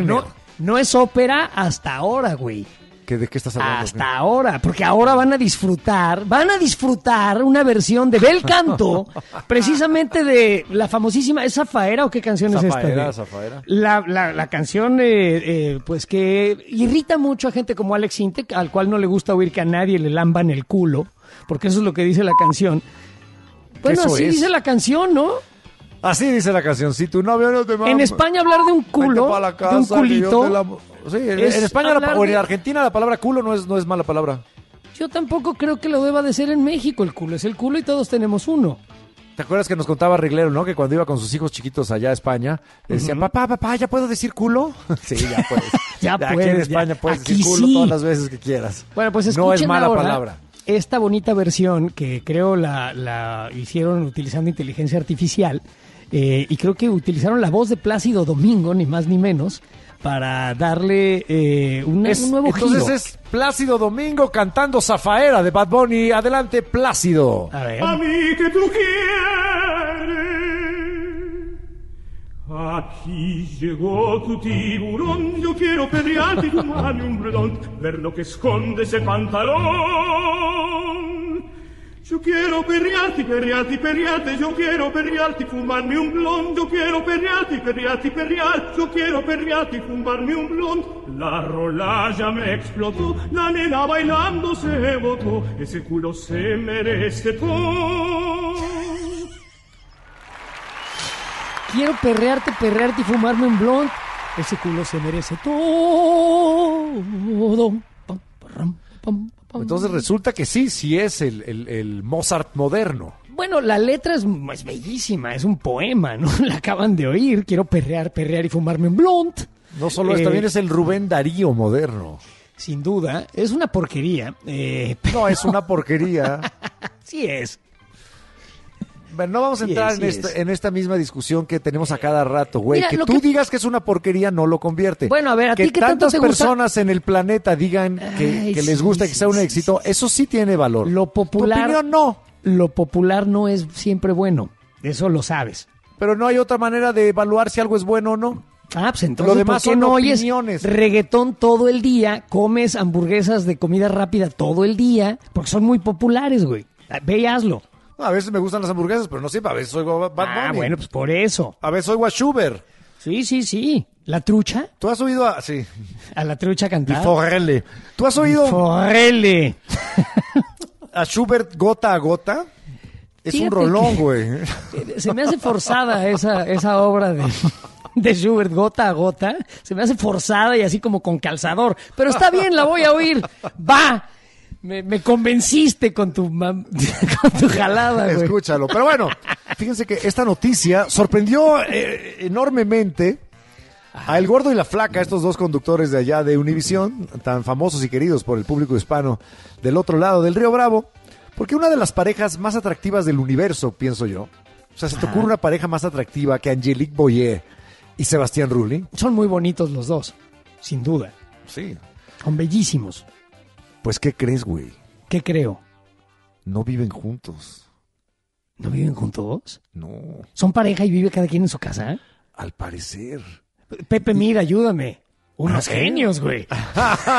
no es ópera hasta ahora, güey. ¿Qué- ¿De qué estás hablando? Hasta ahora, porque ahora van a disfrutar, van a disfrutar una versión de Bel Canto, precisamente de la famosísima, ¿es Zafaera o qué canción es esta? Zafaera. La, la, la canción, eh, eh, pues que irrita mucho a gente como Alex Intec, al cual no le gusta oír que a nadie le lamban el culo, porque eso es lo que dice la canción. Bueno, así es. dice la canción, ¿no? Así dice la canción. Si tu novio no te mama, En España hablar de un vete culo, pa' la de casa, un que yo culito, te la- Sí, en, es en España la- hablar o en de- Argentina la palabra culo no es, no es mala palabra. yo tampoco creo que lo deba de ser en México el culo, es el culo y todos tenemos uno. ¿Te acuerdas que nos contaba Riglero, no? Que cuando iba con sus hijos chiquitos allá a España, le decía, papá, papá, ¿ya puedo decir culo? sí, ya puedes. Ya Aquí en puedes, España ya. puedes Aquí decir culo sí. todas las veces que quieras. Bueno, pues escuchen No es mala ahora palabra. esta bonita versión que creo la, la hicieron utilizando inteligencia artificial Eh, y creo que utilizaron la voz de Plácido Domingo, ni más ni menos, para darle eh, una- Es- un nuevo entonces giro. es Plácido Domingo cantando Zafaera de Bad Bunny. Adelante, Plácido. A ver. A mí que tú quieres. Aquí llegó tu tiburón, yo quiero pedrearte y tomarme un redón, ver lo que esconde ese pantalón. Yo quiero perrearte, y perrearte, yo quiero perrearte y fumarme un blond, yo quiero perrearte, y perrear, yo quiero perrearte y fumarme un blond. La rola ya me explotó, la nena bailando se botó, ese culo se merece todo. Quiero perrearte, perrearte y fumarme un blond. Ese culo se merece todo. Pam, pam, Entonces resulta que sí, sí es el, el- el Mozart moderno. Bueno, la letra es, es bellísima, es un poema, ¿no? La acaban de oír. Quiero perrear, perrear y fumarme un blond. No solo es, Eh, también es el Rubén Darío moderno. Sin duda, es una porquería. eh, No, es una porquería. sí es. No vamos a Sí entrar es, en, sí esta, es. en esta misma discusión que tenemos a cada rato, güey. Mira, Que tú que- digas que es una porquería no lo convierte. Bueno, a ver, ¿a que ti qué tanto tantas gusta? personas en el planeta digan que, Ay, que les sí, gusta que sí, sea un sí, éxito, eso sí tiene valor. Lo popular. Tu opinión no. Lo popular no es siempre bueno. Eso lo sabes. Pero no hay otra manera de evaluar si algo es bueno o no. Ah, pues entonces, Lo demás ¿por qué son no oyes opiniones. reggaetón todo el día? Comes hamburguesas de comida rápida todo el día, porque son muy populares, güey. Ve y hazlo. A veces me gustan las hamburguesas, pero no siempre. A veces oigo a Bad Ah, Bunny. bueno, pues por eso. A veces oigo a Schubert. Sí, sí, sí. ¿La trucha? ¿Tú has oído a... Sí. A la trucha cantar. Forelle. ¿Tú has oído Forele. a Schubert gota a gota? Es un rolón, güey. Se me hace forzada esa, esa obra de, de Schubert, gota a gota. Se me hace forzada y así como con calzador. Pero está bien, la voy a oír. Va. Me, me convenciste con tu, mam- con tu jalada, güey. Escúchalo. Pero bueno, fíjense que esta noticia sorprendió eh, enormemente a El Gordo y la Flaca, estos dos conductores de allá de Univisión, tan famosos y queridos por el público hispano del otro lado del Río Bravo, porque una de las parejas más atractivas del universo, pienso yo. O sea, se te ocurre una pareja más atractiva que Angelique Boyer y Sebastián Rulli. Son muy bonitos los dos, sin duda. Sí. Son bellísimos. Pues, ¿qué crees, güey? ¿Qué creo? No viven juntos. ¿No viven juntos? No, ¿Son pareja y vive cada quien en su casa? al parecer. Pepe, mira, ayúdame. Unos genios, güey.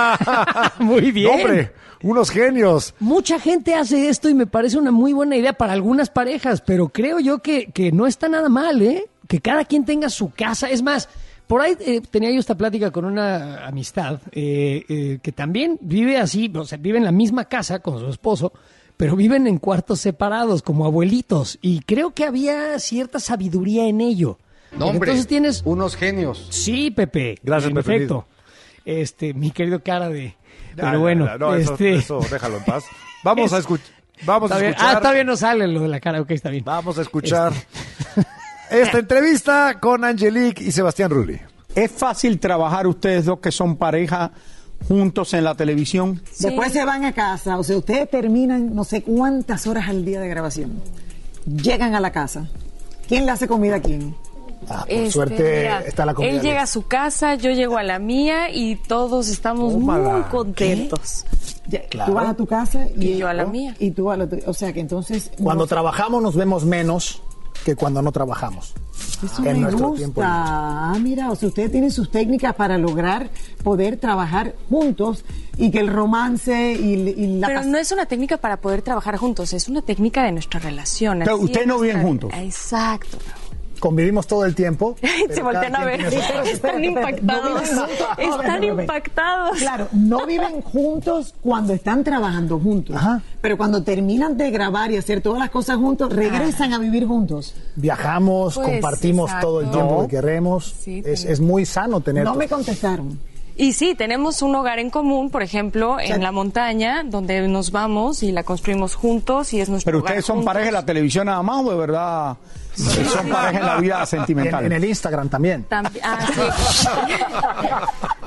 muy bien. Hombre, unos genios. Mucha gente hace esto y me parece una muy buena idea para algunas parejas, pero creo yo que, que no está nada mal, ¿eh? Que cada quien tenga su casa. Es más, por ahí eh, tenía yo esta plática con una amistad eh, eh, que también vive así, o sea, vive en la misma casa con su esposo, pero viven en cuartos separados, como abuelitos. Y creo que había cierta sabiduría en ello. No, hombre, Entonces tienes unos genios. Sí, Pepe. Gracias, en Pepe. efecto. Este, mi querido cara de. Pero Ah, bueno, no, este. eso déjalo en paz. Vamos a escuchar. Vamos Está a bien. escuchar. Ah, está bien, no sale lo de la cara, ok, está bien. Vamos a escuchar esta entrevista con Angelique y Sebastián Rulli. ¿Es fácil trabajar ustedes dos que son pareja juntos en la televisión? Después se van a casa, o sea, ustedes terminan no sé cuántas horas al día de grabación. Llegan a la casa. ¿Quién le hace comida a quién? Este, mira, Él llega a su casa, yo llego a la mía y todos estamos muy contentos. Tú vas a tu casa y, Y yo a la mía. Y tú a la O sea, que entonces... Cuando trabajamos nos vemos menos que cuando no trabajamos. Eso en me nuestro gusta. tiempo. Ah, mira, o sea, ustedes tienen sus técnicas para lograr poder trabajar juntos y que el romance y, y la Pero no es una técnica para poder trabajar juntos, es una técnica de nuestra relación. Pero ustedes es no viven nuestra- juntos. Exacto. Convivimos todo el tiempo. Se voltean a ver. Están impactados. Están impactados. Claro, no viven juntos cuando están trabajando juntos. Pero cuando terminan de grabar y hacer todas las cosas juntos, regresan a vivir juntos. Viajamos, Pues, compartimos exacto. todo el tiempo que queremos. Sí, es, es muy sano tener. No me contestaron. Y sí, tenemos un hogar en común, por ejemplo, en la montaña, donde nos vamos y la construimos juntos y es nuestro Pero hogar ustedes son juntos. pareja en la televisión nada más o de verdad Son pareja en la vida sentimental. En, en el Instagram también. Tambi- ah, sí.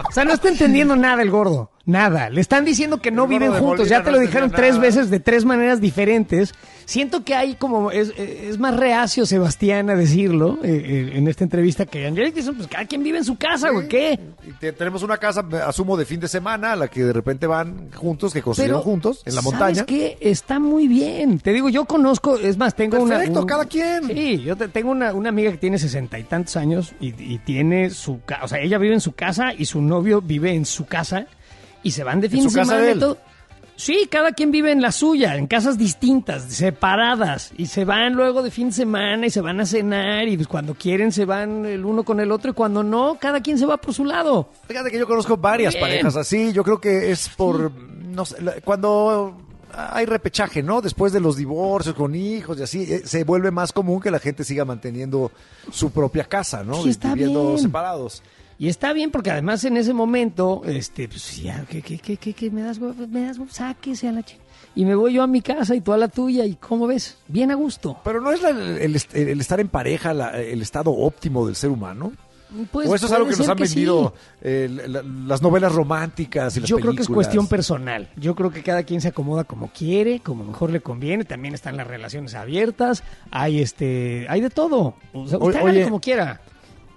O sea, no está entendiendo nada el gordo. Nada. Le están diciendo que no El gordo viven de juntos. Molina Ya te no lo dijeron entendió tres nada. veces de tres maneras diferentes. Siento que hay como. Es, es más reacio Sebastián a decirlo eh, eh, en esta entrevista que Angelique dice: Pues cada quien vive en su casa, güey. ¿Qué? Y te- tenemos una casa, asumo, de fin de semana, a la que de repente van juntos, que construyeron juntos, en la montaña. ¿Sabes qué? Está muy bien. Te digo, yo conozco, es más, tengo una... Perfecto, un- cada quien. Sí, yo te- tengo una, una amiga que tiene sesenta y tantos años y, y tiene su casa, o sea, ella vive en su casa y su novio vive en su casa y se van de fin ¿En de semana de y todo. Sí, cada quien vive en la suya, en casas distintas, separadas, y se van luego de fin de semana y se van a cenar y pues cuando quieren se van el uno con el otro y cuando no, cada quien se va por su lado. Fíjate que yo conozco varias Bien. parejas así. Yo creo que es por. No sé, cuando hay repechaje, ¿no? Después de los divorcios con hijos y así, eh, se vuelve más común que la gente siga manteniendo su propia casa, ¿no? Sí, está Viviendo bien. separados. Y está bien porque además en ese momento, este, pues ya, ¿qué, qué, qué, qué, qué? me das, me das, sáquese a la chingada. Y me voy yo a mi casa y tú a la tuya y ¿cómo ves? Bien a gusto. Pero no es la- el, el estar en pareja la- el estado óptimo del ser humano. Pues, o eso es algo que nos han sí. vendido eh, la- las novelas románticas y las Yo creo que es cuestión personal. Yo creo que cada quien se acomoda como quiere, como mejor le conviene. También están las relaciones abiertas. Hay este, hay de todo. O sea, O- usted oye, como quiera.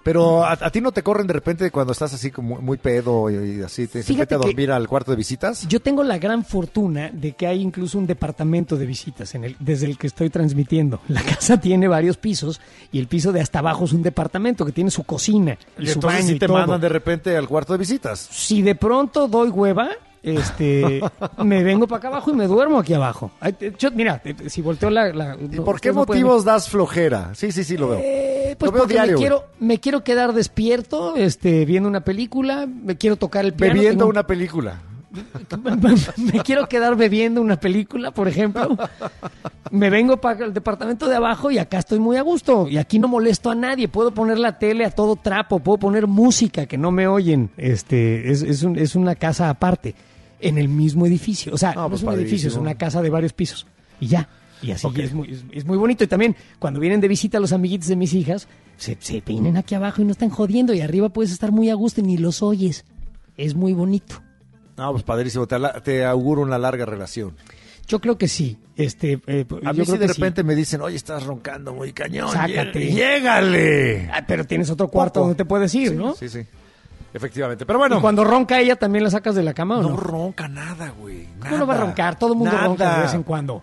Pero a, a ti no te corren de repente cuando estás así como muy pedo y, y así, te Fíjate a dormir al cuarto de visitas. Yo tengo la gran fortuna de que hay incluso un departamento de visitas en el, desde el que estoy transmitiendo. La casa tiene varios pisos y el piso de hasta abajo es un departamento que tiene su cocina y, Y su entonces baño sí y te todo. mandan de repente al cuarto de visitas. Si de pronto doy hueva, este, me vengo para acá abajo y me duermo aquí abajo. Yo- mira, si volteo la... la- ¿Y por qué no motivos das flojera? Sí, sí, sí, lo veo. Eh, pues lo veo porque diario. me güey. quiero, me quiero quedar despierto, este, viendo una película, me quiero tocar el piano. Bebiendo tengo una película. me quiero quedar bebiendo una película, por ejemplo. Me vengo para el departamento de abajo y acá estoy muy a gusto. Y aquí no molesto a nadie. Puedo poner la tele a todo trapo, puedo poner música que no me oyen. Este, es, es, un- es una casa aparte, en el mismo edificio. O sea, no, pues es un edificio, es una casa de varios pisos. Y ya. Y así es, muy, es, es muy bonito. Y también, cuando vienen de visita los amiguitos de mis hijas, se, se vienen aquí abajo y no están jodiendo. Y arriba puedes estar muy a gusto y ni los oyes. Es muy bonito. No, pues padrísimo. Te, auguro una larga relación. Yo creo que sí. Este, eh, A yo mí si de sí. repente me dicen, oye, estás roncando muy cañón. Sácate. llé- ¡Llégale! Ah, pero tienes otro cuarto Poco. donde te puedes ir, Sí, ¿no? Sí, sí. Efectivamente. Pero bueno. Y cuando ronca ella, ¿también la sacas de la cama o no? No ronca nada, güey. ¿Cómo no va a roncar? Todo el mundo Nada. ronca de vez en cuando.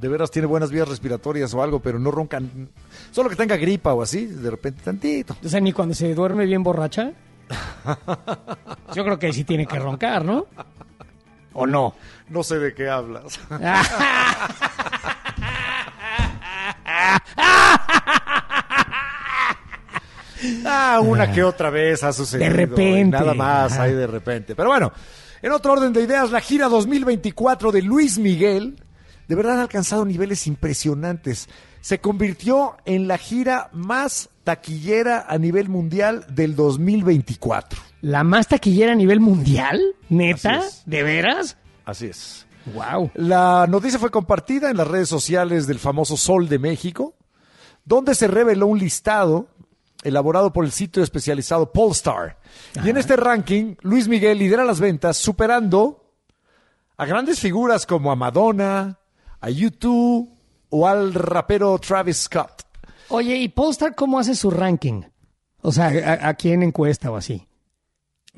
De veras tiene buenas vías respiratorias o algo, pero no roncan. Solo que tenga gripa o así, de repente tantito. O sea, ni cuando se duerme bien borracha. Yo creo que sí tiene que roncar, ¿no? ¿O no? No sé de qué hablas. Ah, una que otra vez ha sucedido. De repente. y Nada más, Ajá. ahí de repente. Pero bueno, en otro orden de ideas, la gira 2024 de Luis Miguel de verdad ha alcanzado niveles impresionantes. Se convirtió en la gira más taquillera a nivel mundial del 2024. ¿La más taquillera a nivel mundial? ¿Neta? ¿De veras? Así es. Wow. La noticia fue compartida en las redes sociales del famoso Sol de México, donde se reveló un listado elaborado por el sitio especializado Polestar. Y en este ranking, Luis Miguel lidera las ventas superando a grandes figuras como a Madonna, a YouTube o al rapero Travis Scott. Oye, ¿y Polestar cómo hace su ranking? O sea, ¿a, a quién encuesta o así?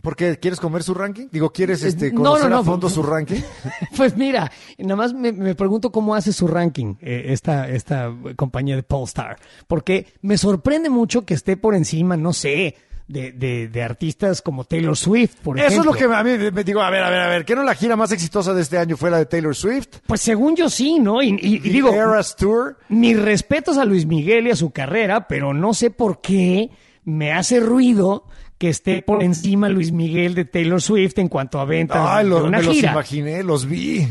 ¿Por qué? ¿Quieres comer su ranking? Digo, ¿quieres este, No, conocer no, no, a fondo su ranking? Pues mira, nada más me, me pregunto cómo hace su ranking eh, esta, esta compañía de Polestar. Porque me sorprende mucho que esté por encima, no sé, de, de, de artistas como Taylor Swift, por Eso ejemplo. es lo que a mí me digo, a ver, a ver, a ver, ¿qué no la gira más exitosa de este año fue la de Taylor Swift? Pues según yo sí, ¿no? Y, y- y digo, Eras Tour. mis respetos a Luis Miguel y a su carrera, pero no sé por qué me hace ruido que esté por encima Luis Miguel de Taylor Swift en cuanto a ventas Ay, de lo- una me los imaginé, los vi.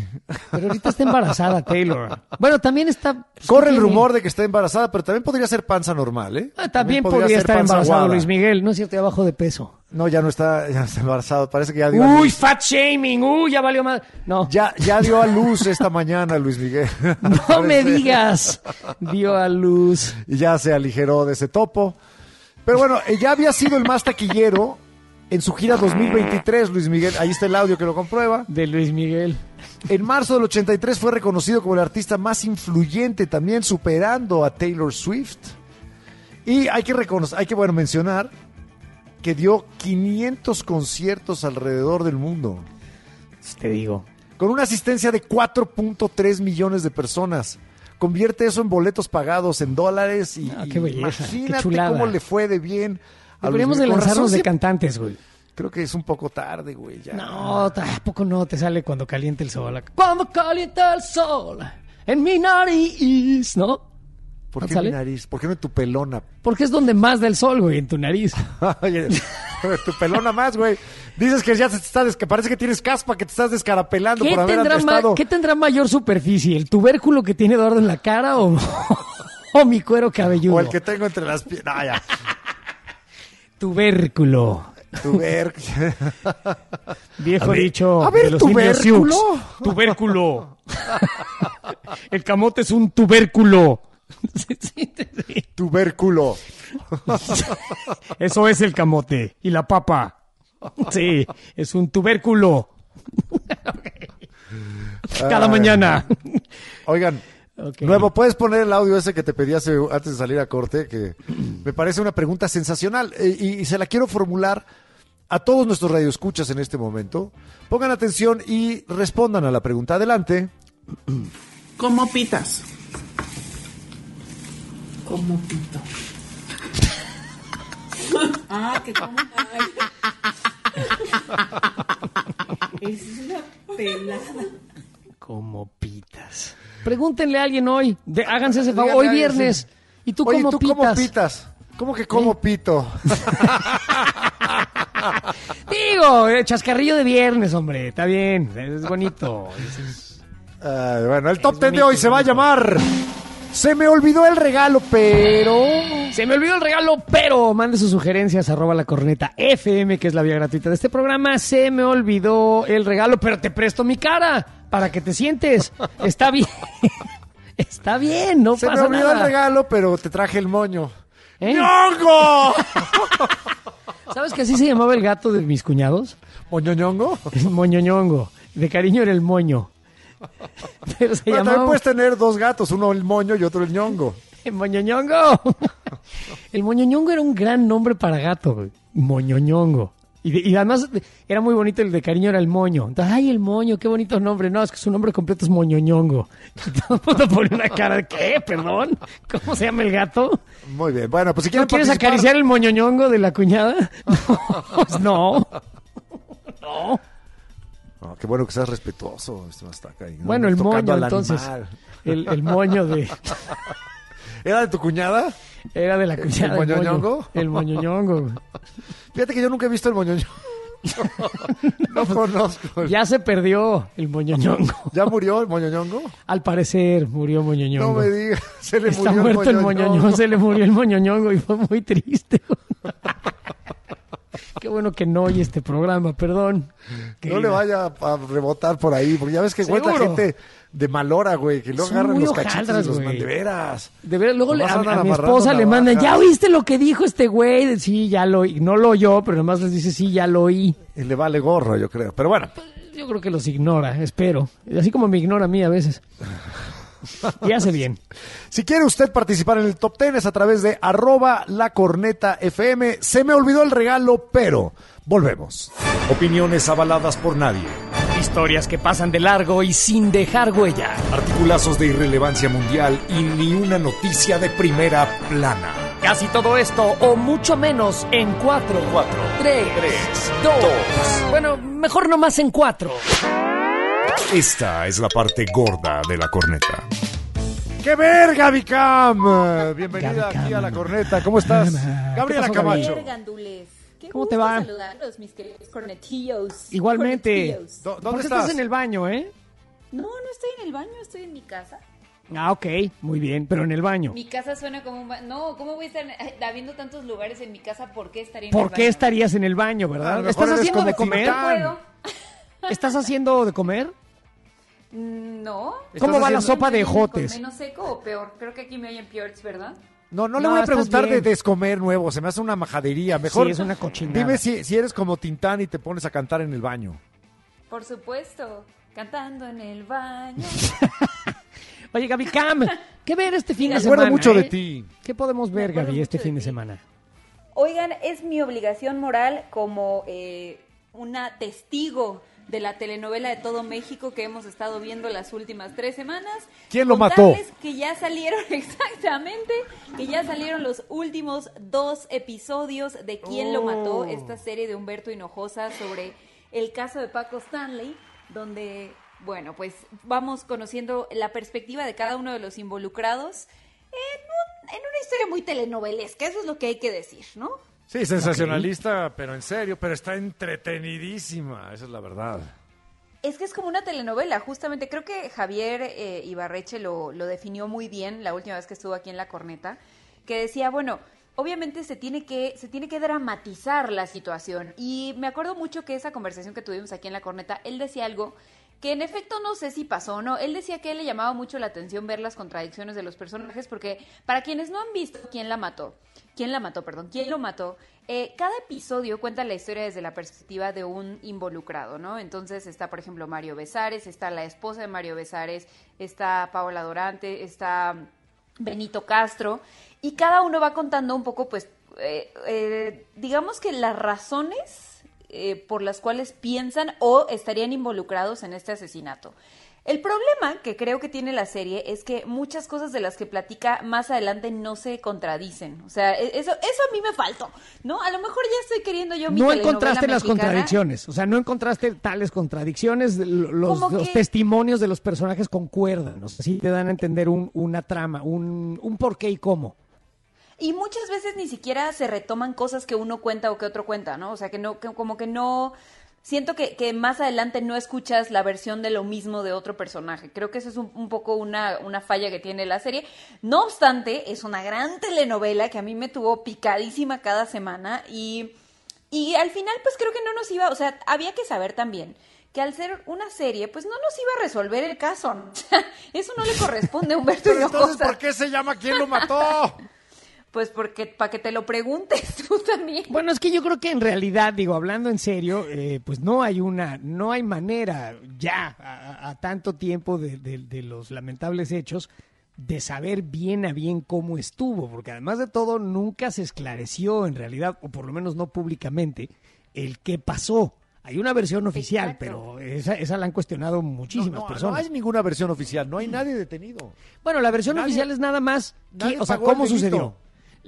Pero ahorita está embarazada Taylor. Bueno, también está... Corre el rumor de que está embarazada, pero también podría ser panza normal, ¿eh? Ah, también podría, estar embarazado. Luis Miguel, no es cierto, abajo de peso. No, ya no está, ya no está embarazado. Parece que ya dio a Uy, luz. fat shaming, uy, ya valió más. No, Ya, ya dio a luz esta mañana Luis Miguel. no me digas. Dio a luz. Y ya se aligeró de ese topo. Pero bueno, eh, ya había sido el más taquillero en su gira 2023, Luis Miguel. Ahí está el audio que lo comprueba. De Luis Miguel. En marzo del 83 fue reconocido como el artista más influyente, también superando a Taylor Swift. Y hay que reconocer, hay que bueno, mencionar que dio 500 conciertos alrededor del mundo. Te digo. Con una asistencia de 4.3 millones de personas. Convierte eso en boletos pagados en dólares y Ah, qué belleza, imagínate cómo le fue de bien. a Deberíamos de lanzarnos de cantantes, güey. Creo que es un poco tarde, güey. ya. No, tampoco no te sale cuando caliente el sol. Cuando calienta el sol en mi nariz, ¿no? ¿Por ¿No qué sale? mi nariz? ¿Por qué no en tu pelona? Porque es donde más da el sol, güey, en tu nariz. Tu pelona más, güey. Dices que ya se te está des- que parece que tienes caspa, que te estás descarapelando ¿Qué por haber tendrá, estado. qué tendrá mayor superficie? ¿El tubérculo que tiene Eduardo en la cara o, o mi cuero cabelludo? O el que tengo entre las piernas. Ya. Tubérculo. Tuber... Viejo A ver, dicho. a ver, de los indios tubérculo. Tubérculo. el camote es un tubérculo. Sí, sí, sí. Tubérculo. Eso es el camote. Y la papa. Sí, es un tubérculo. Cada Ay. mañana. Oigan, nuevo, ¿puedes poner el audio ese que te pedí hace- antes de salir a corte? Que me parece una pregunta sensacional eh, y, y se la quiero formular a todos nuestros radioescuchas en este momento. Pongan atención y respondan a la pregunta. Adelante. ¿Cómo pitas? ¿Cómo pito? ah, que como... es una pelada. Como pitas. Pregúntenle a alguien hoy. De- háganse ese favor. Hoy viernes. sí. ¿Y tú Oye, cómo ¿tú pitas? cómo pitas? ¿Cómo que cómo pito? Digo, eh, chascarrillo de viernes, hombre. Está bien. Es bonito. Es- es- Ay, bueno, el top 10 de hoy se va a bonito. llamar Se me olvidó el regalo, pero... Se me olvidó el regalo, pero mande sus sugerencias arroba la corneta FM, que es la vía gratuita de este programa. Se me olvidó el regalo, pero te presto mi cara para que te sientes. Está bien. Está bien, no Se me pasa olvidó nada. el regalo, pero te traje el moño. ¿Eh? ¡Ñongo! ¿Sabes que así se llamaba el gato de mis cuñados? ¿Moñoñongo? Moñoñongo. De cariño era el moño. Pero se Bueno, llamaba también puedes tener dos gatos, uno el moño y otro el ñongo. el moñoñongo. El moñoñongo era un gran nombre para gato, güey. Moñoñongo. Y, de- y además de- era muy bonito el de cariño, era el moño. Entonces, ay, el moño, qué bonito nombre. No, es que su nombre completo es moñoñongo. Todo el mundo pone una cara de, ¿qué? Perdón. ¿Cómo se llama el gato? Muy bien, bueno, pues si quieren ¿No quieres participar- acariciar el moñoñongo de la cuñada? No, pues no. No. No, qué bueno que seas respetuoso, este Mastaca, y no Bueno, el moño, entonces. El, el moño de... ¿Era de tu cuñada? Era de la ¿El cuñada. el moñoñongo? moño. El moñoñongo. Fíjate que yo nunca he visto el moñoñongo. no conozco. Ya se perdió el moñoñongo. ¿Ya murió el moñoñongo? Al parecer murió moñoñongo. No me digas, se le Está murió el muerto el moñoñongo. moñoñongo, se le murió el moñoñongo y fue muy triste. Qué bueno que no oye este programa, perdón. No le vaya a rebotar por ahí, porque ya ves que encuentra Seguro. gente de mal hora, güey, que luego Son agarran los y los güey. mandeveras. De ver, luego le- a, andan a mi esposa le mandan. ¿ya oíste lo que dijo este güey? Sí, ya lo oí. No lo oyó, pero nomás les dice, sí, ya lo oí. Y le vale gorro, yo creo. Pero bueno, Yo creo que los ignora, espero. Así como me ignora a mí a veces. Y hace bien. si quiere usted participar en el top 10 es a través de arroba la corneta FM. Se me olvidó el regalo, pero volvemos. Opiniones avaladas por nadie. Historias que pasan de largo y sin dejar huella. Articulazos de irrelevancia mundial y ni una noticia de primera plana. Casi todo esto o mucho menos en cuatro. Cuatro, Tres. tres, dos. dos. Bueno, mejor nomás en cuatro. Esta es la parte gorda de la corneta. ¡Qué verga, Vicam! Bienvenida Gaby Cam. aquí a la corneta. ¿Cómo estás? Gabriela pasó, Gaby? Camacho. Ver, Gandules. Qué ¿Cómo te gusto va? saludarlos, mis queridos cornetillos. Igualmente. Cornetillos. ¿Dó- ¿Por ¿Dónde qué estás estás? en el baño, eh? No, no estoy en el baño, estoy en mi casa. Ah, ok, muy bien, pero en el baño. Mi casa suena como un baño. No, ¿cómo voy a estar eh, habiendo tantos lugares en mi casa? ¿Por qué estaría en el ¿Por qué baño? estarías en el baño, A verdad? mejor ¿Estás eres haciendo como de comer? Tintán. puedo. ¿Estás haciendo de comer? No. ¿Cómo ¿Estás va la sopa de ¿Con ejotes? menos seco o peor? Creo que aquí me oyen peores, ¿verdad? No, no le No, voy a estás preguntar de bien. descomer nuevo, se me hace una majadería. Mejor Sí, es una cochinada. dime si, si eres como Tintán y te pones a cantar en el baño. Por supuesto. Cantando en el baño. Oye, Gaby Cam, ¿qué ver este fin de Me semana? acuerdo mucho de eh? ti. ¿Qué podemos ver, acuerdo Gaby, este mucho de fin de ti. semana? Oigan, es mi obligación moral como eh, una testigo de la telenovela de todo México que hemos estado viendo las últimas tres semanas. ¿Quién lo mató? Que ya salieron, exactamente, que ya salieron los últimos dos episodios de ¿Quién lo mató? Oh. Esta serie de Humberto Hinojosa sobre el caso de Paco Stanley, donde, bueno, pues vamos conociendo la perspectiva de cada uno de los involucrados en, un- en una historia muy telenovelesca, eso es lo que hay que decir, ¿no? Sí, sensacionalista, pero en serio, pero está entretenidísima, esa es la verdad. Es que es como una telenovela, justamente. Creo que Javier eh, Ibarreche lo, lo definió muy bien la última vez que estuvo aquí en La Corneta, que decía, bueno, obviamente se tiene que, se tiene que dramatizar la situación. Y me acuerdo mucho que esa conversación que tuvimos aquí en La Corneta, él decía algo que en efecto no sé si pasó o no. Él decía que él le llamaba mucho la atención ver las contradicciones de los personajes, porque para quienes no han visto quién la mató, quién la mató, perdón, quién lo mató, eh, cada episodio cuenta la historia desde la perspectiva de un involucrado, ¿no? Entonces está, por ejemplo, Mario Besares, está la esposa de Mario Besares, está Paola Dorante, está Benito Castro, y cada uno va contando un poco, pues, eh, eh, digamos que las razones eh, por las cuales piensan o estarían involucrados en este asesinato. El problema que creo que tiene la serie es que muchas cosas de las que platica más adelante no se contradicen. O sea, e- eso, eso a mí me faltó, ¿no? A lo mejor ya estoy queriendo yo mi No encontraste las mexicana. contradicciones, o sea, no encontraste tales contradicciones, lo- los, Como los que- testimonios de los personajes concuerdan, o sea, sí te dan a entender un- una trama, un, un por qué y cómo. Y muchas veces ni siquiera se retoman cosas que uno cuenta o que otro cuenta, ¿no? O sea, que no, que como que no. Siento que, que más adelante no escuchas la versión de lo mismo de otro personaje. Creo que eso es un, un poco una, una falla que tiene la serie. No obstante, es una gran telenovela que a mí me tuvo picadísima cada semana y, y al final pues creo que no nos iba, o sea, había que saber también que al ser una serie pues no nos iba a resolver el caso. Eso no le corresponde a Humberto Pero entonces. ¿por qué se llama ¿Quién lo mató? Pues porque para que te lo preguntes tú también. Bueno, es que yo creo que en realidad, digo, hablando en serio, eh, pues no hay una, no hay manera ya a, a tanto tiempo de, de- de los lamentables hechos de saber bien a bien cómo estuvo, porque además de todo nunca se esclareció en realidad, o por lo menos no públicamente, el qué pasó. Hay una versión oficial, pero esa, esa la han cuestionado muchísimas No, no personas. hay ninguna versión oficial, no hay nadie detenido. Bueno, la versión Nadie- oficial es nada más, qué- nadie o sea, cómo delito. sucedió.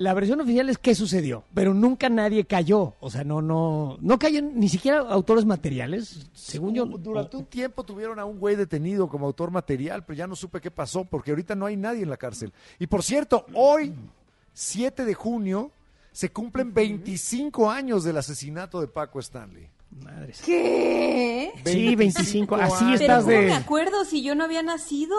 La versión oficial es qué sucedió, pero nunca nadie cayó. O sea, no, no, no cayen ni siquiera autores materiales, según yo. Durante un tiempo tuvieron a un güey detenido como autor material, pero ya no supe qué pasó, porque ahorita no hay nadie en la cárcel. Y por cierto, hoy, 7 de junio, se cumplen 25 años del asesinato de Paco Stanley. Madre. ¿Qué? Sí, 25, así años. estás Pero ¿cómo de- me acuerdo si yo no había nacido?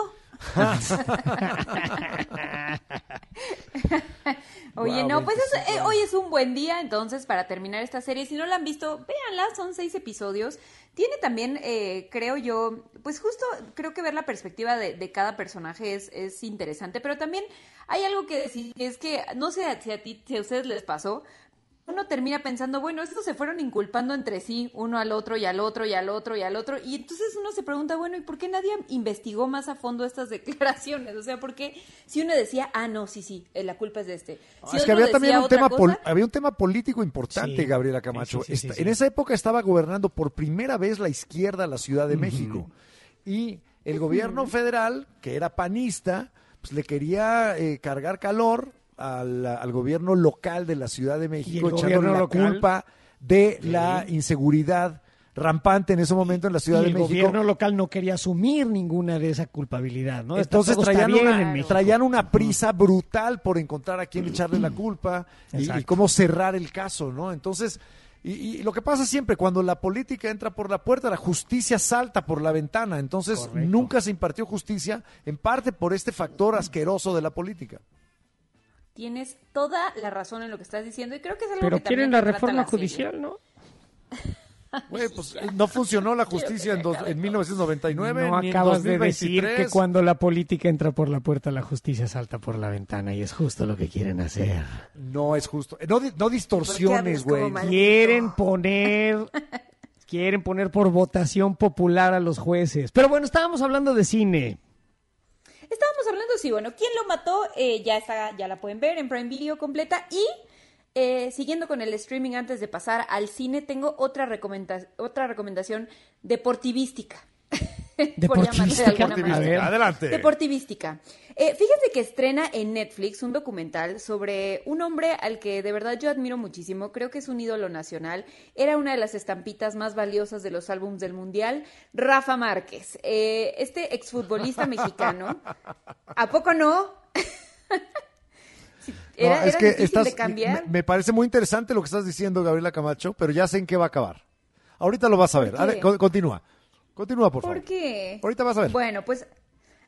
Oye, no, pues es- 25 eh, hoy es un buen día entonces para terminar esta serie. Si no la han visto, véanla, son seis episodios. Tiene también, eh, creo yo, pues justo creo que ver la perspectiva de, de cada personaje es, es interesante, pero también hay algo que decir, es que no sé si a ti, si a ustedes les pasó, uno termina pensando, bueno, estos se fueron inculpando entre sí, uno al otro y al otro y al otro y al otro, y entonces uno se pregunta, bueno, ¿y por qué nadie investigó más a fondo estas declaraciones? O sea, porque si uno decía, ah, no, sí, sí, eh, la culpa es de este. Si es que había también un tema, cosa, había un tema político importante, Sí. Gabriela Camacho. Sí, sí, sí, Esta- sí, En esa época estaba gobernando por primera vez la izquierda la Ciudad de México. Y el gobierno federal, que era panista, pues le quería eh, cargar calor al, al gobierno local de la Ciudad de México, el echándole la local? culpa de la inseguridad rampante en ese momento en la Ciudad Y de el México. gobierno local no quería asumir ninguna de esa culpabilidad, ¿no? Entonces traían una, traían una prisa brutal por encontrar a quién echarle la culpa y, cómo cerrar el caso, ¿no? Entonces, y, y lo que pasa siempre, cuando la política entra por la puerta, la justicia salta por la ventana. Entonces, Correcto. nunca se impartió justicia, en parte por este factor asqueroso de la política. Tienes toda la razón en lo que estás diciendo y creo que es algo Pero que también quieren la reforma la judicial, ¿no? Güey, pues eh, no funcionó la justicia en, dos- en 1999 No ni en acabas de decir 2023. que cuando la política entra por la puerta, la justicia salta por la ventana y es justo lo que quieren hacer. No es justo. No, no distorsiones, güey. Quieren poner, quieren poner por votación popular a los jueces. Pero bueno, estábamos hablando de cine. Estábamos hablando, sí, bueno, ¿quién lo mató? Eh, ya está, ya la pueden ver en Prime Video completa. Y eh, siguiendo con el streaming antes de pasar al cine, tengo otra, recomenda- otra recomendación deportivística. por llamarle de alguna Deportivística. manera. Adelante. Deportivística. Eh, fíjense que estrena en Netflix un documental sobre un hombre al que de verdad yo admiro muchísimo. Creo que es un ídolo nacional. Era una de las estampitas más valiosas de los álbums del Mundial. Rafa Márquez. Eh, este exfutbolista mexicano. ¿A poco no? Era, es era que difícil estás, de cambiar. Me, me parece muy interesante lo que estás diciendo, Gabriela Camacho, pero ya sé en qué va a acabar. Ahorita lo vas a ver. ¿Por A ver, con- continúa. Continúa, por favor. ¿Por qué? Ahorita vas a ver. Bueno, pues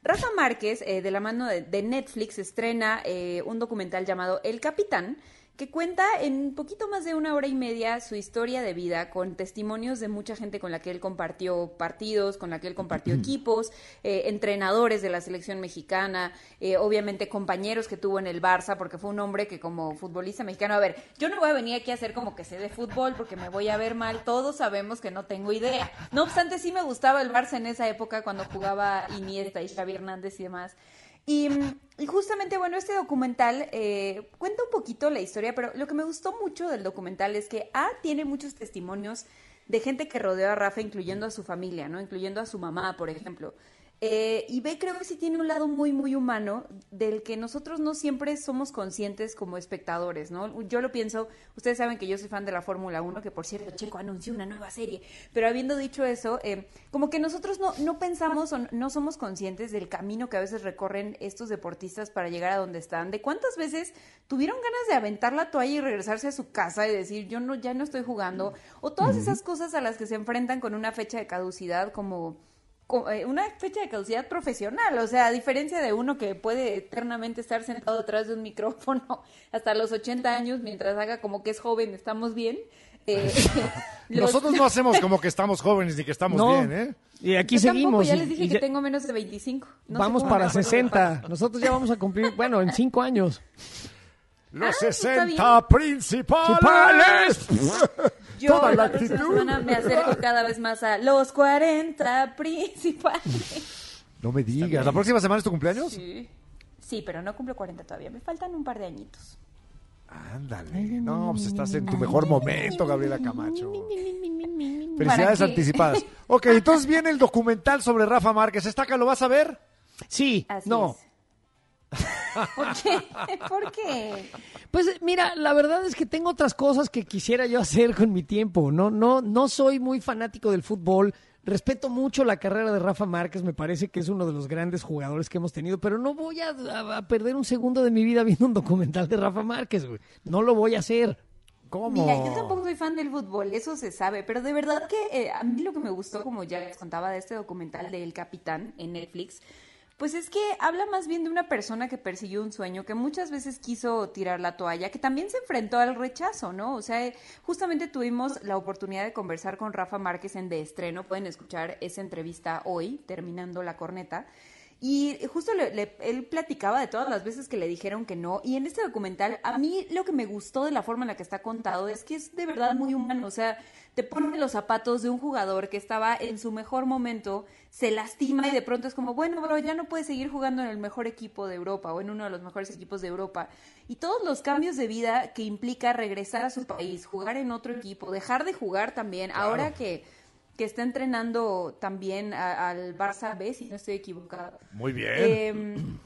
Rafa Márquez, eh, de la mano de, de Netflix, estrena eh, un documental llamado El Capitán, que cuenta en poquito más de una hora y media su historia de vida con testimonios de mucha gente con la que él compartió partidos, con la que él compartió equipos, eh, entrenadores de la selección mexicana, eh, obviamente compañeros que tuvo en el Barça, porque fue un hombre que como futbolista mexicano, a ver, yo no voy a venir aquí a hacer como que sé de fútbol porque me voy a ver mal, todos sabemos que no tengo idea. No obstante, sí me gustaba el Barça en esa época cuando jugaba Iniesta y Xavi Hernández y demás. Y, y justamente, bueno, este documental eh, cuenta un poquito la historia, pero lo que me gustó mucho del documental es que A tiene muchos testimonios de gente que rodeó a Rafa, incluyendo a su familia, ¿no? Incluyendo a su mamá, por ejemplo. Eh, y B creo que sí tiene un lado muy, muy humano del que nosotros no siempre somos conscientes como espectadores, ¿no? Yo lo pienso, ustedes saben que yo soy fan de la Fórmula 1, que por cierto, Checo anunció una nueva serie, pero habiendo dicho eso, eh, como que nosotros no, no pensamos o no somos conscientes del camino que a veces recorren estos deportistas para llegar a donde están, de cuántas veces tuvieron ganas de aventar la toalla y regresarse a su casa y decir, yo no, ya no estoy jugando, o todas esas cosas a las que se enfrentan con una fecha de caducidad como co- una fecha de caducidad profesional, o sea, a diferencia de uno que puede eternamente estar sentado detrás de un micrófono hasta los 80 años mientras haga como que es joven, estamos bien. eh, los- Nosotros no hacemos como que estamos jóvenes ni que estamos No. bien, ¿eh? Y aquí Yo tampoco, seguimos. ya les dije y que ya- tengo menos de 25. No sé vamos para me acuerdo de 60. Nosotros ya vamos a cumplir, bueno, en 5 años. Los está 60 principales. Yo Toda la la próxima actitud. semana me acerco cada vez más a los 40 principales. No me digas. ¿La próxima semana es tu cumpleaños? Sí. Sí, pero no cumplo 40 todavía. Me faltan un par de añitos. Ándale. No, pues estás en tu mejor momento, Gabriela Camacho. ¿Para Felicidades anticipadas. Ok, entonces viene el documental sobre Rafa Márquez. ¿Está acá? ¿Lo vas a ver? Sí, Así no. ¿Por qué? ¿Por qué? Pues mira, la verdad es que tengo otras cosas que quisiera yo hacer con mi tiempo. No, no, no soy muy fanático del fútbol. Respeto mucho la carrera de Rafa Márquez, me parece que es uno de los grandes jugadores que hemos tenido, pero no voy a, a- a perder un segundo de mi vida viendo un documental de Rafa Márquez, güey. No lo voy a hacer. ¿Cómo? Mira, yo tampoco soy fan del fútbol, eso se sabe, pero de verdad que eh, a mí lo que me gustó, como ya les contaba de este documental de El Capitán en Netflix, pues es que habla más bien de una persona que persiguió un sueño, que muchas veces quiso tirar la toalla, que también se enfrentó al rechazo, ¿no? O sea, justamente tuvimos la oportunidad de conversar con Rafa Márquez en De Estreno, pueden escuchar esa entrevista hoy, terminando la corneta. Y justo le- le- él platicaba de todas las veces que le dijeron que no. Y en este documental, a mí lo que me gustó de la forma en la que está contado es que es de verdad muy humano. O sea, te pone los zapatos de un jugador que estaba en su mejor momento, se lastima y de pronto es como, bueno, bro, ya no puedes seguir jugando en el mejor equipo de Europa o en uno de los mejores equipos de Europa. Y todos los cambios de vida que implica regresar a su país, jugar en otro equipo, dejar de jugar también. Ahora que que está entrenando también a- al Barça B, si no estoy equivocada. Muy bien. Em,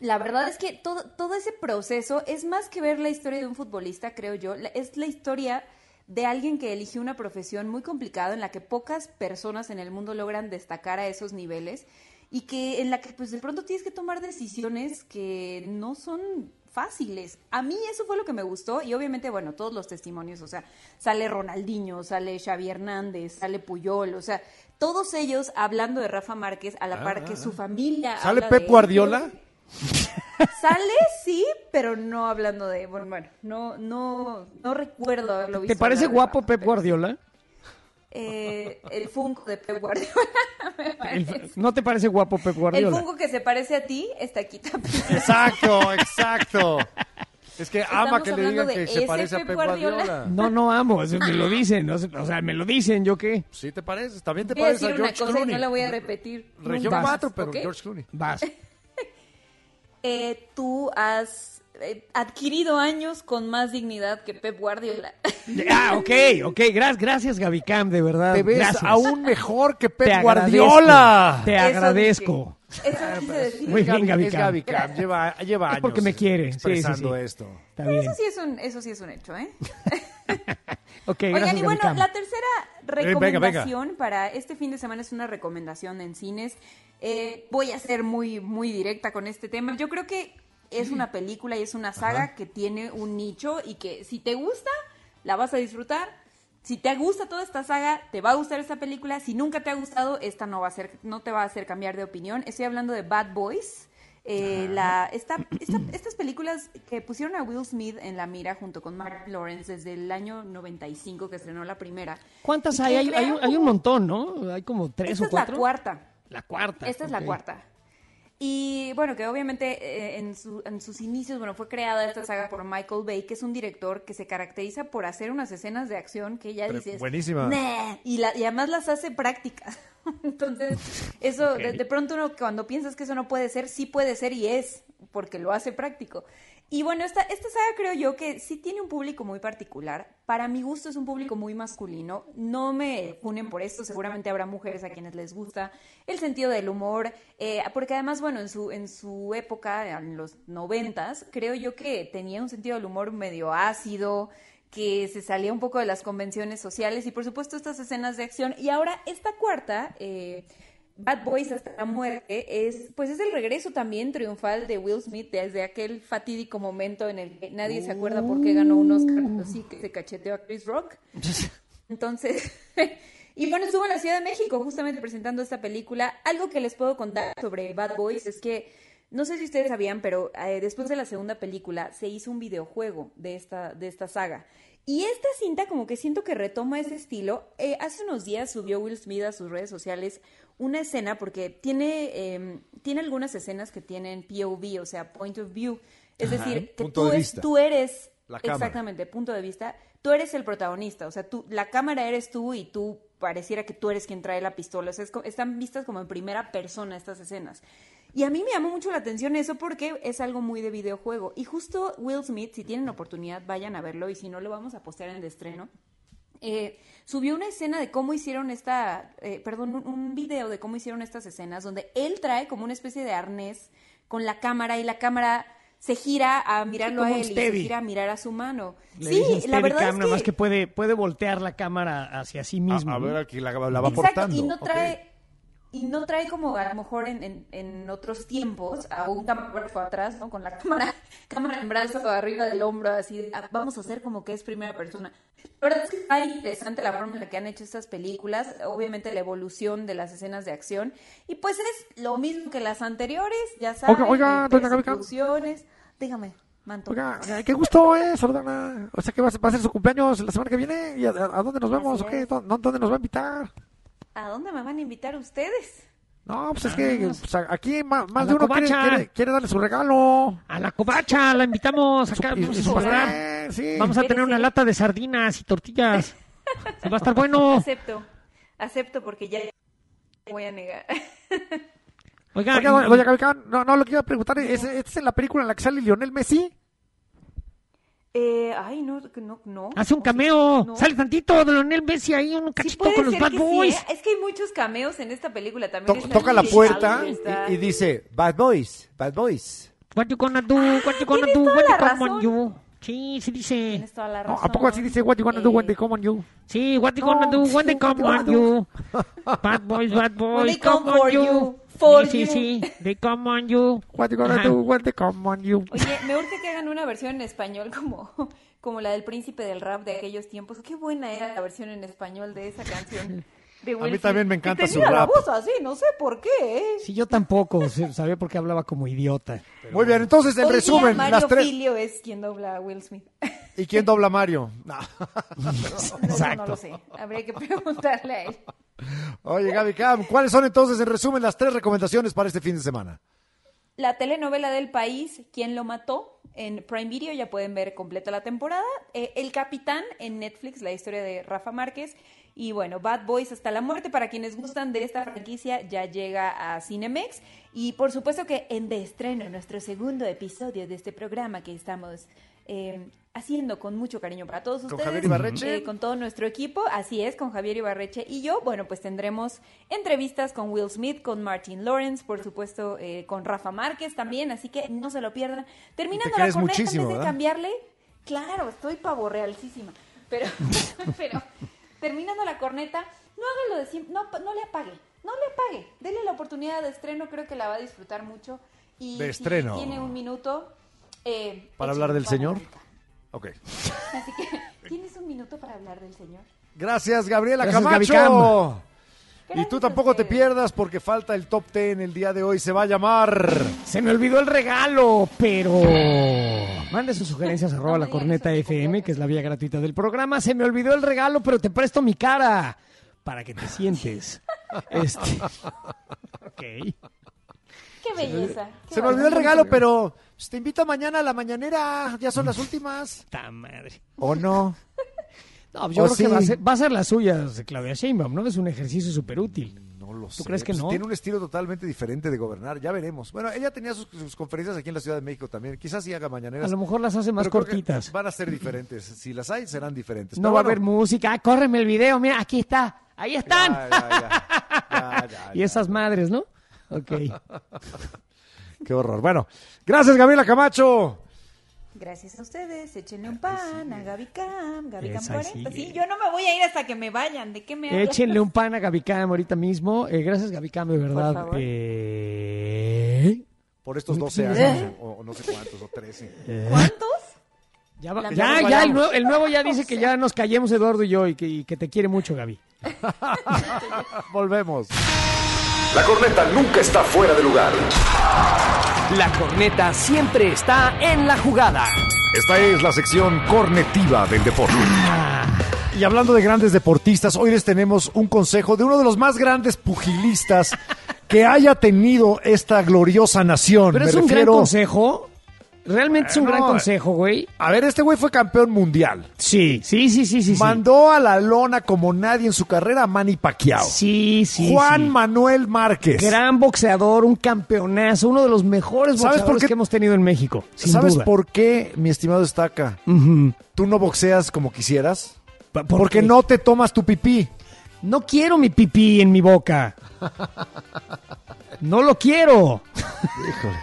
la verdad es que todo, todo ese proceso es más que ver la historia de un futbolista, creo yo, es la historia de alguien que eligió una profesión muy complicada en la que pocas personas en el mundo logran destacar a esos niveles y que en la que pues de pronto tienes que tomar decisiones que no son fáciles. A mí eso fue lo que me gustó y obviamente, bueno, todos los testimonios, o sea, sale Ronaldinho, sale Xavi Hernández, sale Puyol, o sea, todos ellos hablando de Rafa Márquez a la par que su familia. ¿Sale Pep Guardiola? Sale, sí, pero no hablando de, bueno, bueno, no, no, no recuerdo haberlo visto. ¿Te parece guapo Pep Guardiola? Eh, el Funko de Pep Guardiola. me parece. El- ¿No te parece guapo Pep El Guardiola? Funko que se parece a ti está aquí también. Exacto, exacto. Es que ama Estamos que le digan que se parece a Pep Pep Guardiola. Guardiola. No, no amo, eso me lo dicen, no sé, o sea, me lo dicen, ¿yo qué? Sí te parece, también te Voy a parece decir a una George cosa y Clooney. no la voy a repetir. Región nunca 4, más, pero ¿ok? George Clooney. Vas. Eh, tú has eh, adquirido años con más dignidad que Pep Guardiola. Ah, ok, ok, gracias, gracias Gaby Cam, de verdad. Te ves gracias. aún mejor que Pep Te agradezco, Guardiola. Te Eso agradezco. Eso quise decir. Muy bien, Gaby Es Cam. Gaby Cam, lleva, lleva Es años porque me quiere, sí, sí, expresando sí. esto. Está bien. Eso sí es un, eso sí es un hecho, ¿eh? Ok, Oigan, gracias, y bueno, la tercera venga, venga. recomendación para este fin de semana es una recomendación en cines. Eh, voy a ser muy, muy directa con este tema. Yo creo que es una película y es una saga que tiene un nicho y que si te gusta, la vas a disfrutar. Si te gusta toda esta saga, te va a gustar esta película. Si nunca te ha gustado, esta no va a ser, no te va a hacer cambiar de opinión. Estoy hablando de Bad Boys. Eh, la, esta, esta- estas películas que pusieron a Will Smith en la mira junto con Mark Lawrence desde el año 95 que estrenó la primera. ¿Cuántas hay? Hay, hay, un- hay un montón, ¿no? Hay como tres Esta o es la cuatro. cuarta. La cuarta. Esta es la cuarta. Y bueno, que obviamente eh, en, su- en sus inicios, bueno, fue creada esta saga por Michael Bay, que es un director que se caracteriza por hacer unas escenas de acción que ya dices... buenísimas. "Nah", y, la- y además las hace prácticas. Entonces, eso, de, de pronto uno cuando piensas que eso no puede ser, sí puede ser y es, porque lo hace práctico. Y bueno, esta, esta saga creo yo que sí tiene un público muy particular. Para mi gusto es un público muy masculino. No me unen por esto. Seguramente habrá mujeres a quienes les gusta el sentido del humor. eh, porque además, bueno, en su, en su época, en los noventas, creo yo que tenía un sentido del humor medio ácido que se salía un poco de las convenciones sociales y por supuesto estas escenas de acción. Y ahora esta cuarta, eh, Bad Boys hasta la muerte, es pues es el regreso también triunfal de Will Smith desde aquel fatídico momento en el que nadie se acuerda por qué ganó un Oscar, pero sí que se cacheteó a Chris Rock. Entonces, y bueno, estuvo en la Ciudad de México justamente presentando esta película. Algo que les puedo contar sobre Bad Boys es que, no sé si ustedes sabían, pero eh, después de la segunda película se hizo un videojuego de esta, de esta saga. Y esta cinta como que siento que retoma ese estilo. Eh, hace unos días subió Will Smith a sus redes sociales una escena porque tiene, eh, tiene algunas escenas que tienen POV, o sea, point of view. Es Ajá, decir, que tú, de es- vista. tú eres... La cámara. Exactamente, punto de vista. Tú eres el protagonista, o sea, tú, la cámara eres tú y tú pareciera que tú eres quien trae la pistola. O sea, están vistas como en primera persona estas escenas. Y a mí me llamó mucho la atención eso porque es algo muy de videojuego. Y justo Will Smith, si tienen oportunidad, vayan a verlo y si no, lo vamos a postear en el estreno. Eh, subió una escena de cómo hicieron esta, eh, perdón, un video de cómo hicieron estas escenas, donde él trae como una especie de arnés con la cámara y la cámara se gira a mirarlo a él y se gira a mirar a su mano. Le sí, dicen la verdad Steadicam, es nada más que, que puede, puede voltear la cámara hacia sí mismo. A, a ver, aquí la, la va Exacto, portando. y no trae y no trae como a lo mejor en, en, en otros tiempos a un camarógrafo atrás, ¿no? Con la cámara, cámara en brazo arriba del hombro, así, de, "Ah, vamos a hacer como que es primera persona. La verdad es que está interesante la forma en la que han hecho estas películas, obviamente la evolución de las escenas de acción, y pues es lo mismo que las anteriores, ya saben, Oiga, oiga, eh. Dígame, Manto. Oiga, eh, qué gusto es, Jordana. O sea, que va a ser- su cumpleaños la semana que viene. ¿Y a, a- a dónde nos vemos? Así ¿O qué? es. ¿Dó- ¿Dónde nos va a invitar? ¿A dónde me van a invitar ustedes? No, pues es que pues, aquí más, de uno quiere, covacha. quiere- quiere darle su regalo. A la covacha, la invitamos acá. Y- Vamos y a, su celebrar. pastel, sí. Vamos a tener una lata de sardinas y tortillas. Va a estar bueno. Acepto, acepto porque ya voy a negar. Oiga, Oiga, no, no, lo que iba a preguntar es, ¿esta es en la película en la que sale Lionel Messi? Eh, ay, no, no, no. hace un cameo. No. Sale tantito de Leonel Messi ahí, un cachito con los Bad sí, Boys. ¿eh? Es que hay muchos cameos en esta película también. To- toca la puerta y, y dice, Bad Boys, Bad Boys. What you gonna do? What you gonna do? What you gonna razón. do? Sí, sí dice. Tienes toda la No, razón. ¿A poco así dice what you gonna do when they come on you? Sí, what you gonna do when they come on you? Bad boys, bad boys, they come come on for you. For sí, you. sí, sí, they come on you. What you gonna Ajá. do when they come on you? Oye, me urge que hagan una versión en español como, como la del príncipe del rap de aquellos tiempos. Qué buena era la versión en español de esa canción. De Will mí Smith. también me encanta Y su tenía la rap. voz así, no sé por qué. ¿eh? Sí, yo tampoco, sí, sabía por qué hablaba como idiota. Muy bien, entonces en Hoy día resumen, Mario las tres... Filio es quien dobla a Will Smith. ¿Y quién dobla a Mario? No. Eso no lo sé. Habría que preguntarle a él. Oye, Gaby Cam, ¿cuáles son entonces en resumen las tres recomendaciones para este fin de semana? La telenovela del país, ¿Quién lo mató? En Prime Video ya pueden ver completa la temporada. Eh, El Capitán en Netflix, la historia de Rafa Márquez. Y bueno, Bad Boys hasta la muerte, para quienes gustan de esta franquicia, ya llega a Cinemex. Y por supuesto que en de estreno, nuestro segundo episodio de este programa que estamos eh, haciendo con mucho cariño para todos Con ustedes. Javier Ibarreche. eh, con todo nuestro equipo, así es, con Javier Ibarreche y yo. Bueno, pues tendremos entrevistas con Will Smith, con Martin Lawrence, por supuesto, eh, con Rafa Márquez también, así que no se lo pierdan. Terminando te la corneta, antes de ¿verdad? cambiarle, claro, estoy pavorrealísima, pero, pero terminando la corneta, no haga lo de siempre, no, no le apague, no le apague, dele la oportunidad de estreno, creo que la va a disfrutar mucho. Y De si estreno. tiene un minuto. eh, ¿Para hablar del Señor? Ok. Así que, ¿tienes un minuto para hablar del Señor? Gracias, Gabriela Gracias, Camacho. Y tú tampoco te pierdas porque falta el top 10 el día de hoy. Se va a llamar... Se me olvidó el regalo, pero... Mande sus sugerencias arroba la corneta FM, que es la vía gratuita del programa. Se me olvidó el regalo, pero te presto mi cara para que te sientes. Este... Ok. Qué belleza. qué Se me olvidó el regalo, pero pues, te invito mañana a la mañanera. Ya son las últimas. Ta madre. ¿O no? No, pues yo ¿O creo que va a, ser, va a ser la suya, Claudia Sheinbaum, ¿no? Es un ejercicio súper útil. No lo ¿Tú crees que Pues no? Tiene un estilo totalmente diferente de gobernar. Ya veremos. Bueno, ella tenía sus, sus conferencias aquí en la Ciudad de México también. Quizás sí haga mañaneras. A lo mejor las hace más cortitas. Van a ser diferentes. Si las hay, serán diferentes. No Pero va a haber música. Ah, córreme el video, mira, aquí está. Ahí están. ya, ya, ya. Ya, ya, y esas madres, ¿no? Ok. Qué horror. Bueno, gracias, Gabriela Camacho. Gracias a ustedes. Échenle un pan a Gaby Cam. Gaby Cam Esa 40. sí. Sí, yo no me voy a ir hasta que me vayan. ¿De qué me hablas? Échenle un pan a Gabicam ahorita mismo. Eh, gracias, Gabicam, de verdad. favor. Eh, Por estos 12 ¿Eh? años, o, o no sé cuántos, o 13. ¿Cuántos? Ya, va- ya, el nuevo, el nuevo ya dice que ya nos callemos Eduardo y yo y que, y que te quiere mucho, Gaby. Volvemos. La corneta nunca está fuera de lugar. La corneta siempre está en la jugada. Esta es la sección cornetiva del deporte. Y hablando de grandes deportistas, hoy les tenemos un consejo de uno de los más grandes pugilistas que haya tenido esta gloriosa nación. Pero Me es un refiero- gran consejo. Realmente es un gran consejo, güey. A ver, este güey fue campeón mundial. Sí, sí, sí, sí, sí. sí. Mandó a la lona como nadie en su carrera a Manny Pacquiao. Sí, sí. Juan sí. Manuel Márquez. Gran boxeador, un campeonazo, uno de los mejores ¿Sabes por boxeadores qué? que hemos tenido en México. Sin ¿Sabes duda. por qué, mi estimado Estaca? ¿Tú no boxeas como quisieras? Pa- ¿por Porque qué? no te tomas tu pipí. No quiero mi pipí en mi boca. No lo quiero. Híjole.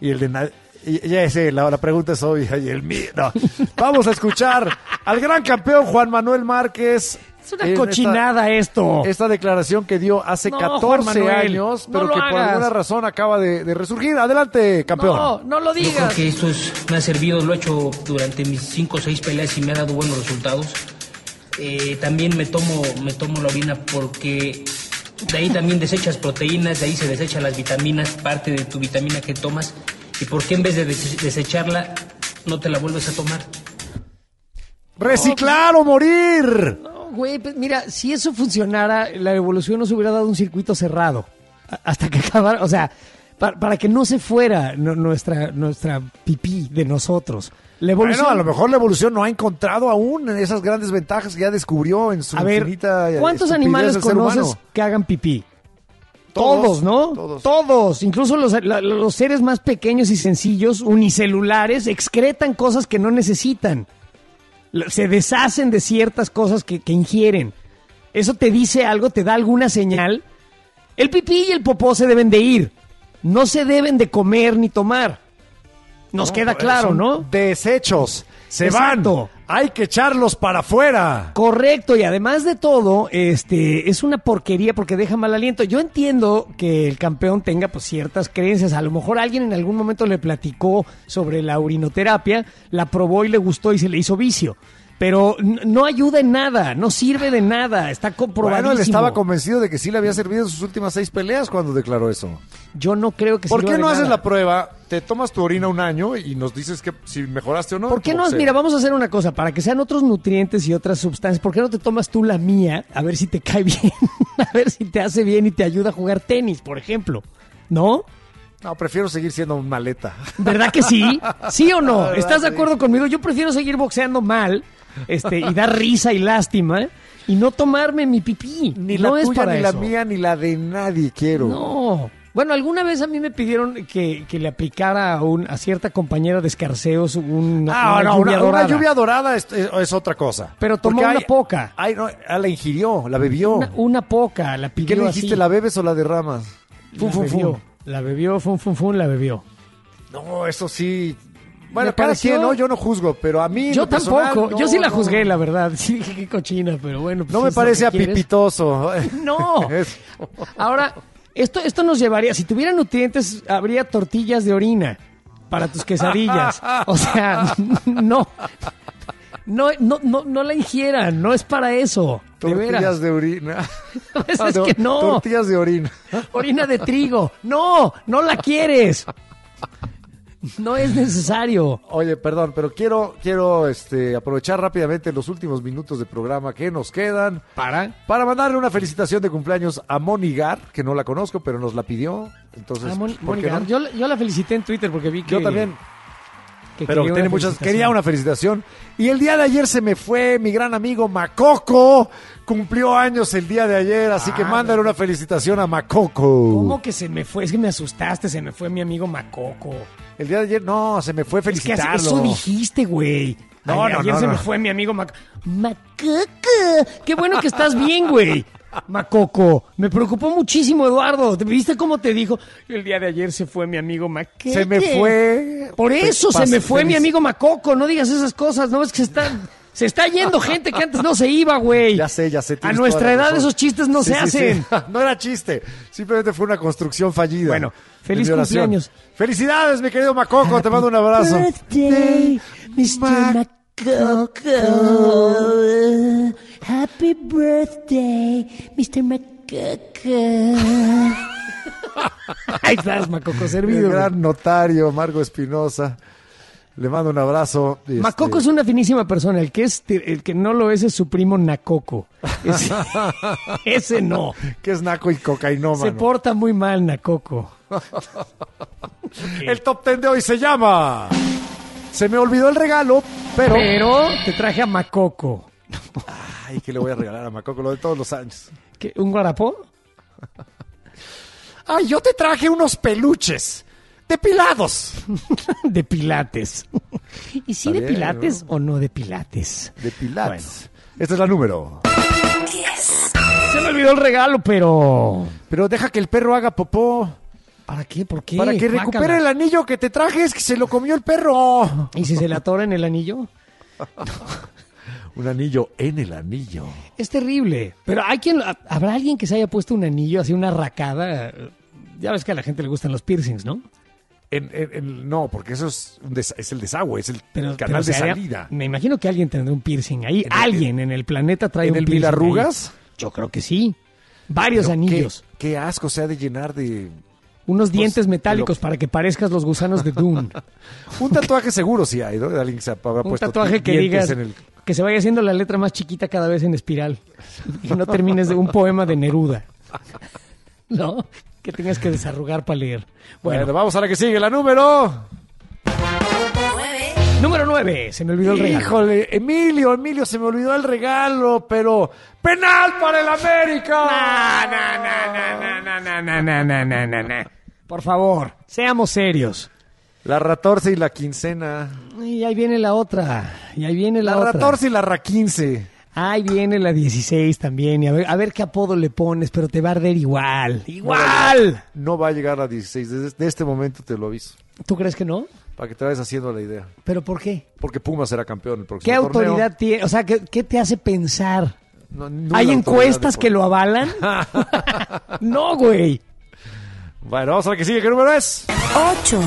Y el de na- y- Ya sé, la, la pregunta es obvia y el mío. no. Vamos a escuchar al gran campeón Juan Manuel Márquez. Es una cochinada esto. Esta, declaración que dio hace No, 14 Juan Manuel, años, pero que por alguna razón acaba de, de resurgir. Adelante, campeón. No, no lo Yo creo digas. que esto es- me ha servido, lo he hecho durante mis 5 o 6 peleas y me ha dado buenos resultados. Eh, también me tomo, me tomo la orina porque de ahí también desechas proteínas, de ahí se desechan las vitaminas, parte de tu vitamina que tomas. ¿Y por qué en vez de des- desecharla no te la vuelves a tomar? ¡Reciclar o morir! No, güey, pues mira, si eso funcionara, la evolución nos hubiera dado un circuito cerrado. Hasta que acabara, o sea, pa- para, que no se fuera nu- nuestra, nuestra pipí de nosotros. La evolución. Bueno, a lo mejor la evolución no ha encontrado aún esas grandes ventajas que ya descubrió en su A ver, ¿cuántos animales conoces que hagan pipí? Todos, Todos, ¿no? todos. Todos. Incluso los, los seres más pequeños y sencillos, unicelulares, excretan cosas que no necesitan. Se deshacen de ciertas cosas que, que ingieren. Eso te dice algo, te da alguna señal. El pipí y el popó se deben de ir. No se deben de comer ni tomar. Nos queda claro, Son ¿no? Desechos. Se Exacto. van. Hay que echarlos para afuera. Correcto, y además de todo, este es una porquería porque deja mal aliento. Yo entiendo que el campeón tenga pues ciertas creencias. A lo mejor alguien en algún momento le platicó sobre la urinoterapia, la probó y le gustó y se le hizo vicio. Pero no ayuda en nada, no sirve de nada, está comprobadísimo. Bueno, él estaba convencido de que sí le había servido en sus últimas seis peleas cuando declaró eso. Yo no creo que ¿Por sirva qué de no haces nada. la prueba? Te tomas tu orina un año y nos dices que si mejoraste o no. ¿Por qué no? boxeo. Mira, vamos a hacer una cosa. Para que sean otros nutrientes y otras sustancias, ¿por qué no te tomas tú la mía? A ver si te cae bien. a ver si te hace bien y te ayuda a jugar tenis, por ejemplo. ¿No? No, prefiero seguir siendo un maleta. ¿Verdad que sí? ¿Sí o La no? verdad, ¿Estás de sí. acuerdo conmigo? Yo prefiero seguir boxeando mal este, y dar risa y lástima y no tomarme mi pipí. Ni no la es tuya, para ni la eso. mía, ni la de nadie quiero. No. Bueno, alguna vez a mí me pidieron que, que le aplicara a, un, a cierta compañera de escarceos una, Ah, una no, lluvia una, dorada. una lluvia dorada es, es- es otra cosa. Pero tomó Porque una hay- poca. hay- no, ah, la ingirió, la bebió. Una, una poca, la pidió ¿Qué le así. dijiste, la bebes o la derramas? Fum, la fum, bebió, fum. La bebió, fum, fum, fum, la bebió. No, eso sí. Bueno, Me cada pareció- quien, ¿no? Yo no juzgo, pero a mí. en Yo lo personal, tampoco, no, yo sí la no. juzgué, la verdad. Sí dije qué cochina, pero bueno. pues No me es lo parece quieres. apipitoso. No. Ahora, esto, esto nos llevaría, si tuviera nutrientes, habría tortillas de orina para tus quesadillas. O sea, no. No, no, no, no la ingieran, no es para eso. Tortillas de orina. Pues Ah, es no, que no. Tortillas de orina. Orina de trigo. No, no la quieres. No es necesario. Oye, perdón, pero quiero, quiero este, aprovechar rápidamente los últimos minutos de programa que nos quedan ¿Para? para mandarle una felicitación de cumpleaños a Monigar, que no la conozco, pero nos la pidió. Entonces, Ah, Mon- ¿por qué Mónica, no? yo, la- yo la felicité en Twitter porque vi que... Yo también. que Pero quería tiene una muchas, quería una felicitación. Y el día de ayer se me fue mi gran amigo Macoco. Cumplió años el día de ayer, así que Ah, mándale una felicitación a Macoco. ¿Cómo que se me fue? Es que me asustaste, se me fue mi amigo Macoco. El día de ayer, no, se me fue Es que felicitarlo. eso dijiste, güey. No, Ay, no, ayer se no. me fue mi amigo Macoco. Macoco. Qué bueno que estás bien, güey. Macoco. Me preocupó muchísimo, Eduardo. ¿Viste cómo te dijo? El día de ayer se fue mi amigo Macoco. Se me fue. Por eso se me fue mi amigo Macoco. No digas esas cosas. No es que se está, se está yendo gente que antes no se iba, güey. Ya sé, ya sé. A nuestra edad razón. esos chistes no Sí, se sí, sí. hacen. No era chiste. Simplemente fue una construcción fallida. Bueno, feliz cumpleaños. Felicidades, mi querido Macoco. Te mando un abrazo. birthday, Mr. Macoco. Happy birthday, Mr. Macoco. Ahí estás, Macoco, El servido. gran notario, Margo Espinosa. Le mando un abrazo. Este, Macoco es una finísima persona. El que, es, el que no lo es es su primo Nacoco. Ese, ese no. que es naco y cocainómano. Se porta muy mal, Nacoco. El top ten de hoy se llama... Se me olvidó el regalo, pero... Pero te traje a Macoco. Ay, ¿qué le voy a regalar a Macoco? Lo de todos los años. ¿Qué, ¿Un guarapó? Ay, yo te traje unos peluches. Depilados. de pilates. ¿Y si Está de bien, pilates o no de pilates? De pilates. Esta es la número. Se me olvidó el regalo, pero... Pero deja que el perro haga popó. ¿Para qué? ¿Por qué? Para que recupere el anillo que te traje, es que se lo comió el perro. ¿Y si se le atora en el anillo? Un anillo en el anillo. Es terrible. Pero hay quien... ¿Habrá alguien que se haya puesto un anillo, así una racada? Ya ves que a la gente le gustan los piercings, ¿no? En- en- en- no, porque eso es, un des- es el desagüe, es el Pero, canal de haría- salida. Me imagino que alguien tendrá un piercing ahí. el- alguien en el planeta trae ¿En un el piercing. arrugas? Yo creo que sí. Varios Pero anillos. Qué, qué asco se ha de llenar de... Unos dientes de metálicos lo- para que parezcas los gusanos de Dune. Un tatuaje seguro sí hay, ¿no? Alguien que se habrá un puesto tatuaje que dientes digas en el... que se vaya haciendo la letra más chiquita cada vez en espiral y no termines de un poema de Neruda. ¿No? Que tengas que desarrugar para leer. Bueno, Bueno, vamos a la que sigue, la número... número 9. Se me olvidó el regalo. Híjole, Emilio, Emilio, se me olvidó el regalo, pero... ¡Penal para el América! Na, na, na, na, na, na, na, na. Por favor, seamos serios. La ratorce y la quincena. Y ahí viene la otra. Y ahí viene la, La otra. ratorce y la raquince. Ahí viene la 16 también. Y a ver, a ver qué apodo le pones, pero te va a arder igual. ¡Igual! No va a llegar a 16, desde de este momento te lo aviso. ¿Tú crees que no? Para que te vayas haciendo la idea. ¿Pero por qué? Porque Pumas será campeón el próximo ¿Qué torneo. autoridad tiene? O sea, ¿qué, qué te hace pensar? No, ¿Hay encuestas que lo avalan? no, güey. Bueno, vamos a ver qué sigue. ¿Qué número es? 8.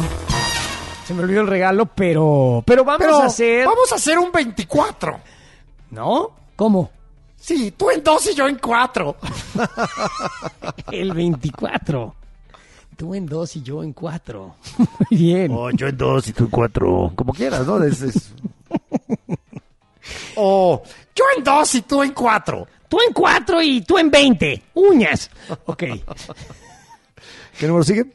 Se me olvidó el regalo, pero. Pero vamos Pero a hacer. Vamos a hacer un 24. ¿No? ¿Cómo? Sí, tú en dos y yo en cuatro. El 24. Tú en dos y yo en cuatro. Muy bien. Oh, yo en dos y tú en cuatro. Como quieras, ¿no? Es- es- O yo en dos y tú en cuatro. Tú en cuatro y tú en 20. Uñas. Ok. ¿Qué número sigue?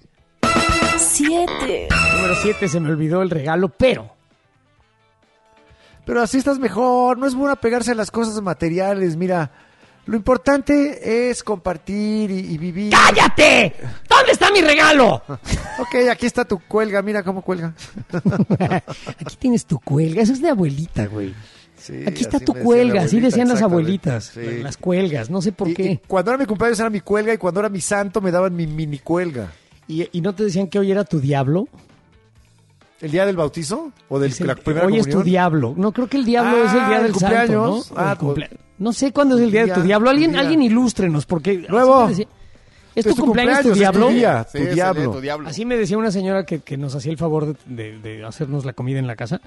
7. Número 7 se me olvidó el regalo, pero. Pero así estás mejor. No es bueno pegarse a las cosas materiales. Mira, lo importante es compartir y, y vivir. ¡Cállate! ¿Dónde está mi regalo? Ok, aquí está tu cuelga. Mira cómo cuelga. Aquí tienes tu cuelga. Eso es de abuelita, güey. Sí, Aquí está tu cuelga. Así decían las abuelitas. Sí. Las cuelgas. No sé por Y- qué. y cuando era mi cumpleaños era mi cuelga y cuando era mi santo me daban mi mini cuelga. ¿Y, y no te decían que hoy era tu diablo? ¿El día del bautizo? ¿O del el- la primera hoy es tu diablo. No, creo que el diablo Ah, es el día el del cumpleaños. santo, ¿no? O Ah, cumplea- no sé cuándo es el día de tu diablo. Alguien, alguien ilústrenos, porque... Decía- ¿Es tu cumpleaños, tu es diablo? tu día, diablo. día de tu diablo. Así me decía una señora que, que nos hacía el favor de, de- de hacernos la comida en la casa.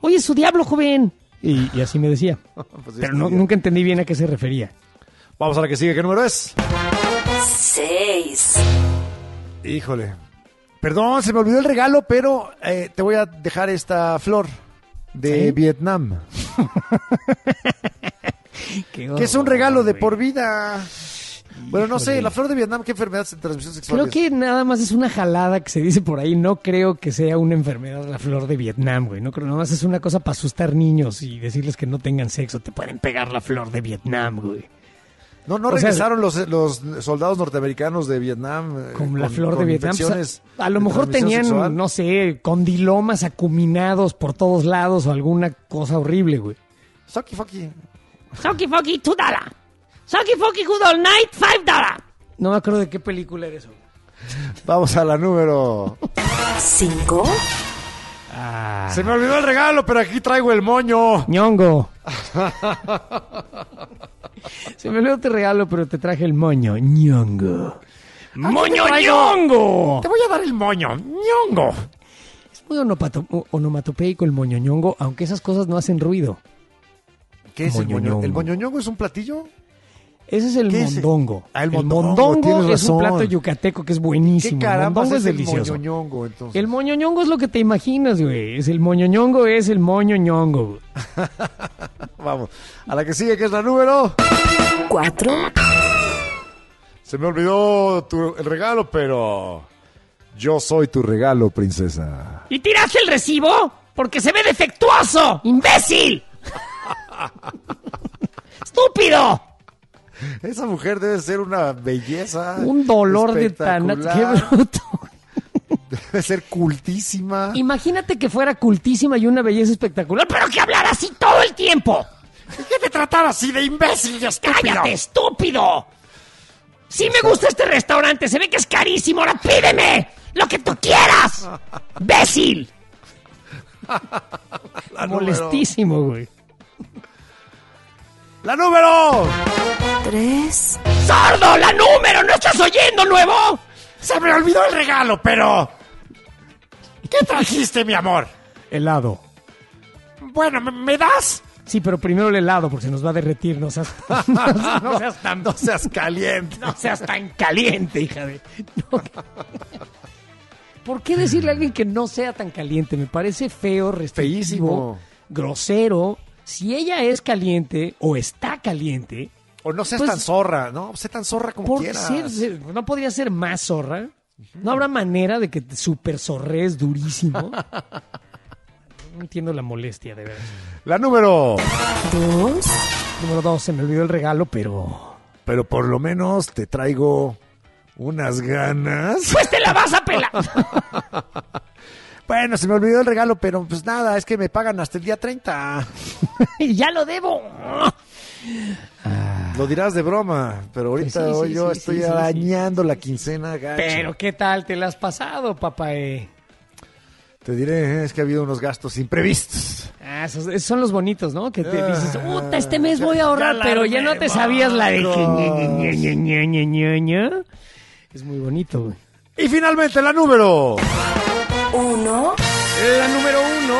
Oye, es su diablo, joven. Y, y así me decía. Pues Pero no- nunca entendí bien a qué se refería. Vamos a la que sigue. ¿Qué número es? 6. Híjole. Perdón, se me olvidó el regalo, pero eh, te voy a dejar esta flor de ¿Sí? Vietnam. Que es un regalo de por vida. Bueno, no sé, la flor de Vietnam, ¿qué enfermedad de transmisión sexual Creo es? que nada más es una jalada que se dice por ahí. No creo que sea una enfermedad la flor de Vietnam, güey. No creo, nada más es una cosa para asustar niños y decirles que no tengan sexo. Te pueden pegar la flor de Vietnam, güey. No, no O sea, regresaron los, los soldados norteamericanos de Vietnam eh, Con la flor de Vietnam. pues, a, a lo mejor tenían, sexual? no sé, condilomas acuminados por todos lados o alguna cosa horrible, güey. Sucky, fucky. Socky Focky, two dollar. Socky Focky, good all night, five dollar. No me acuerdo de qué película era eso. Vamos a la número. 5. Ah, Se me olvidó el regalo, pero aquí traigo el moño. ñongo. Se me olvidó te regalo, pero te traje el moño. ñongo. ¡Moño traigo? ñongo! Te voy a dar el moño. ñongo. Es muy onomatopeico el moño ñongo, aunque esas cosas no hacen ruido. ¿Qué es el moño? ¿El moñoñongo es un platillo? Ese es el ¿Qué es? mondongo. Ah, el mondongo, tienes es un plato yucateco que es buenísimo. ¿Qué el caramba mondongo es es el delicioso. moñoñongo, entonces? El moñoñongo es lo que te imaginas, güey. Es el moñoñongo es el moñoñongo. Vamos, a la que sigue, que es la número. 4. Se me olvidó tu- el regalo, pero yo soy tu regalo, princesa. ¿Y tiraste el recibo? Porque se ve defectuoso, imbécil. ¡Estúpido! Esa mujer debe ser una belleza. Un dolor de tanat. Qué bruto. Debe ser cultísima. Imagínate que fuera cultísima y una belleza espectacular, pero que hablara así todo el tiempo. ¿Qué te tratara así de imbécil y estúpido? ¡Cállate, estúpido! Sí me gusta este restaurante, se ve que es carísimo, ahora pídeme lo que tú quieras. ¡Bécil! Molestísimo, güey. ¡La número! 3. ¡Sordo, la número! ¿No estás oyendo, nuevo? Se me olvidó el regalo, pero... ¿Qué trajiste, mi amor? Helado. Bueno, ¿me, me das? Sí, pero primero el helado, porque se nos va a derretir. No seas, no seas tan, No seas caliente. no seas tan caliente, hija de... No. ¿Por qué decirle a alguien que no sea tan caliente? Me parece feo, restrictivo, Feísimo. grosero. Si ella es caliente o está caliente, O no seas Pues- tan zorra, ¿no? Sé tan zorra como por quieras. ser- ser- no podría ser más zorra. No habrá manera de que te super zorres durísimo. No entiendo la molestia, de verdad. La número. 2. Número dos, se me olvidó el regalo, pero... Pero por lo menos te traigo unas ganas. ¡Pues te la vas a pelar! Bueno, se me olvidó el regalo, pero pues nada, es que me pagan hasta el día 30. y ya lo debo. Lo dirás de broma, pero ahorita Pues sí, hoy sí, yo sí, estoy arañando la quincena gacho. Pero ¿qué tal te la has pasado, papá? eh? Te diré, es que ha habido unos gastos imprevistos. Ah, esos, esos son los bonitos, ¿no? Que te Ah, dices, puta, este mes voy a ahorrar, ya pero ya no te sabías la de que. Es muy bonito, güey. Y finalmente la número. Uno. La número uno.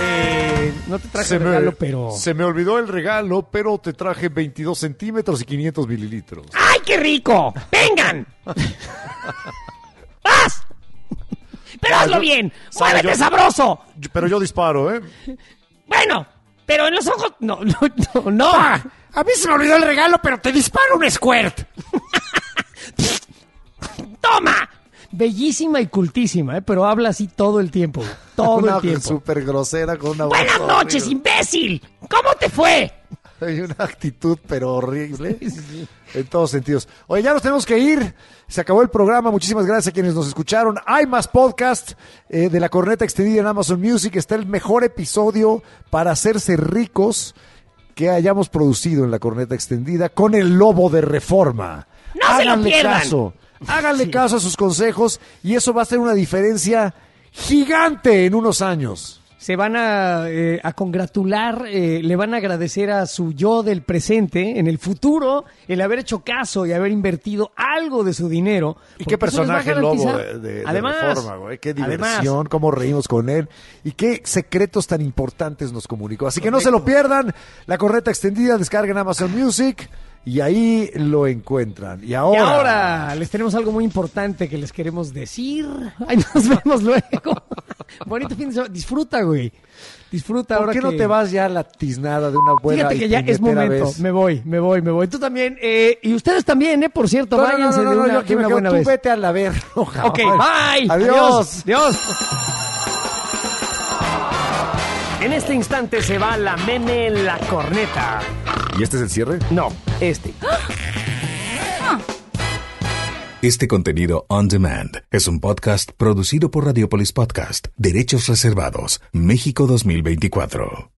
eh, no te traje Se me, regalo, pero... se me olvidó el regalo, pero te traje 22 centímetros y 500 mililitros. ¡Ay, qué rico! ¡Vengan! ¡Vas! ¡Pero hazlo bien! ¡Muévete yo- sabroso! Yo- Pero yo disparo, ¿eh? Bueno, pero en los ojos... No, no, no, no. a mí se me olvidó el regalo, pero te disparo un squirt. ¡Toma! Bellísima y cultísima, ¿eh? pero habla así todo el tiempo. Todo una el tiempo. súper grosera con una voz Buenas noches, horrible. imbécil. ¿Cómo te fue? Hay una actitud, pero horrible. En todos sentidos. Oye, ya nos tenemos que ir. Se acabó el programa. Muchísimas gracias a quienes nos escucharon. Hay más podcast eh, de la corneta extendida en Amazon Music. Está el mejor episodio para hacerse ricos que hayamos producido en la corneta extendida con el lobo de reforma. ¡No se lo pierdan! caso. Háganle Sí. caso a sus consejos y eso va a hacer una diferencia gigante en unos años. Se van a, eh, a congratular, eh, le van a agradecer a su yo del presente, en el futuro, el haber hecho caso y haber invertido algo de su dinero. Y qué personaje lobo de, de- de además, Reforma, güey. Qué además, diversión, cómo reímos con él. Y qué secretos tan importantes nos comunicó. Así que no se lo pierdan. La corneta extendida, descarguen Amazon Music y ahí lo encuentran. Y Y ahora... ahora les tenemos algo muy importante que les queremos decir. Ay, nos vemos luego. Bonito fin de semana. Disfruta, güey. Disfruta ¿Por ahora qué no que- te vas ya a la tiznada de una buena Fíjate que ya es momento. vez? Me voy, me voy, me voy. Tú también. eh, y ustedes también, ¿eh? Por cierto, No, no, no, váyanse no, de no, una, yo aquí de me una buena Tú vez. vete a la ver. Ok, bye. Adiós. Adiós. En este instante se va la meme en la corneta. ¿Y este es el cierre? No, este. Este contenido on demand es un podcast producido por Radiopolis Podcast, Derechos Reservados, México 2024.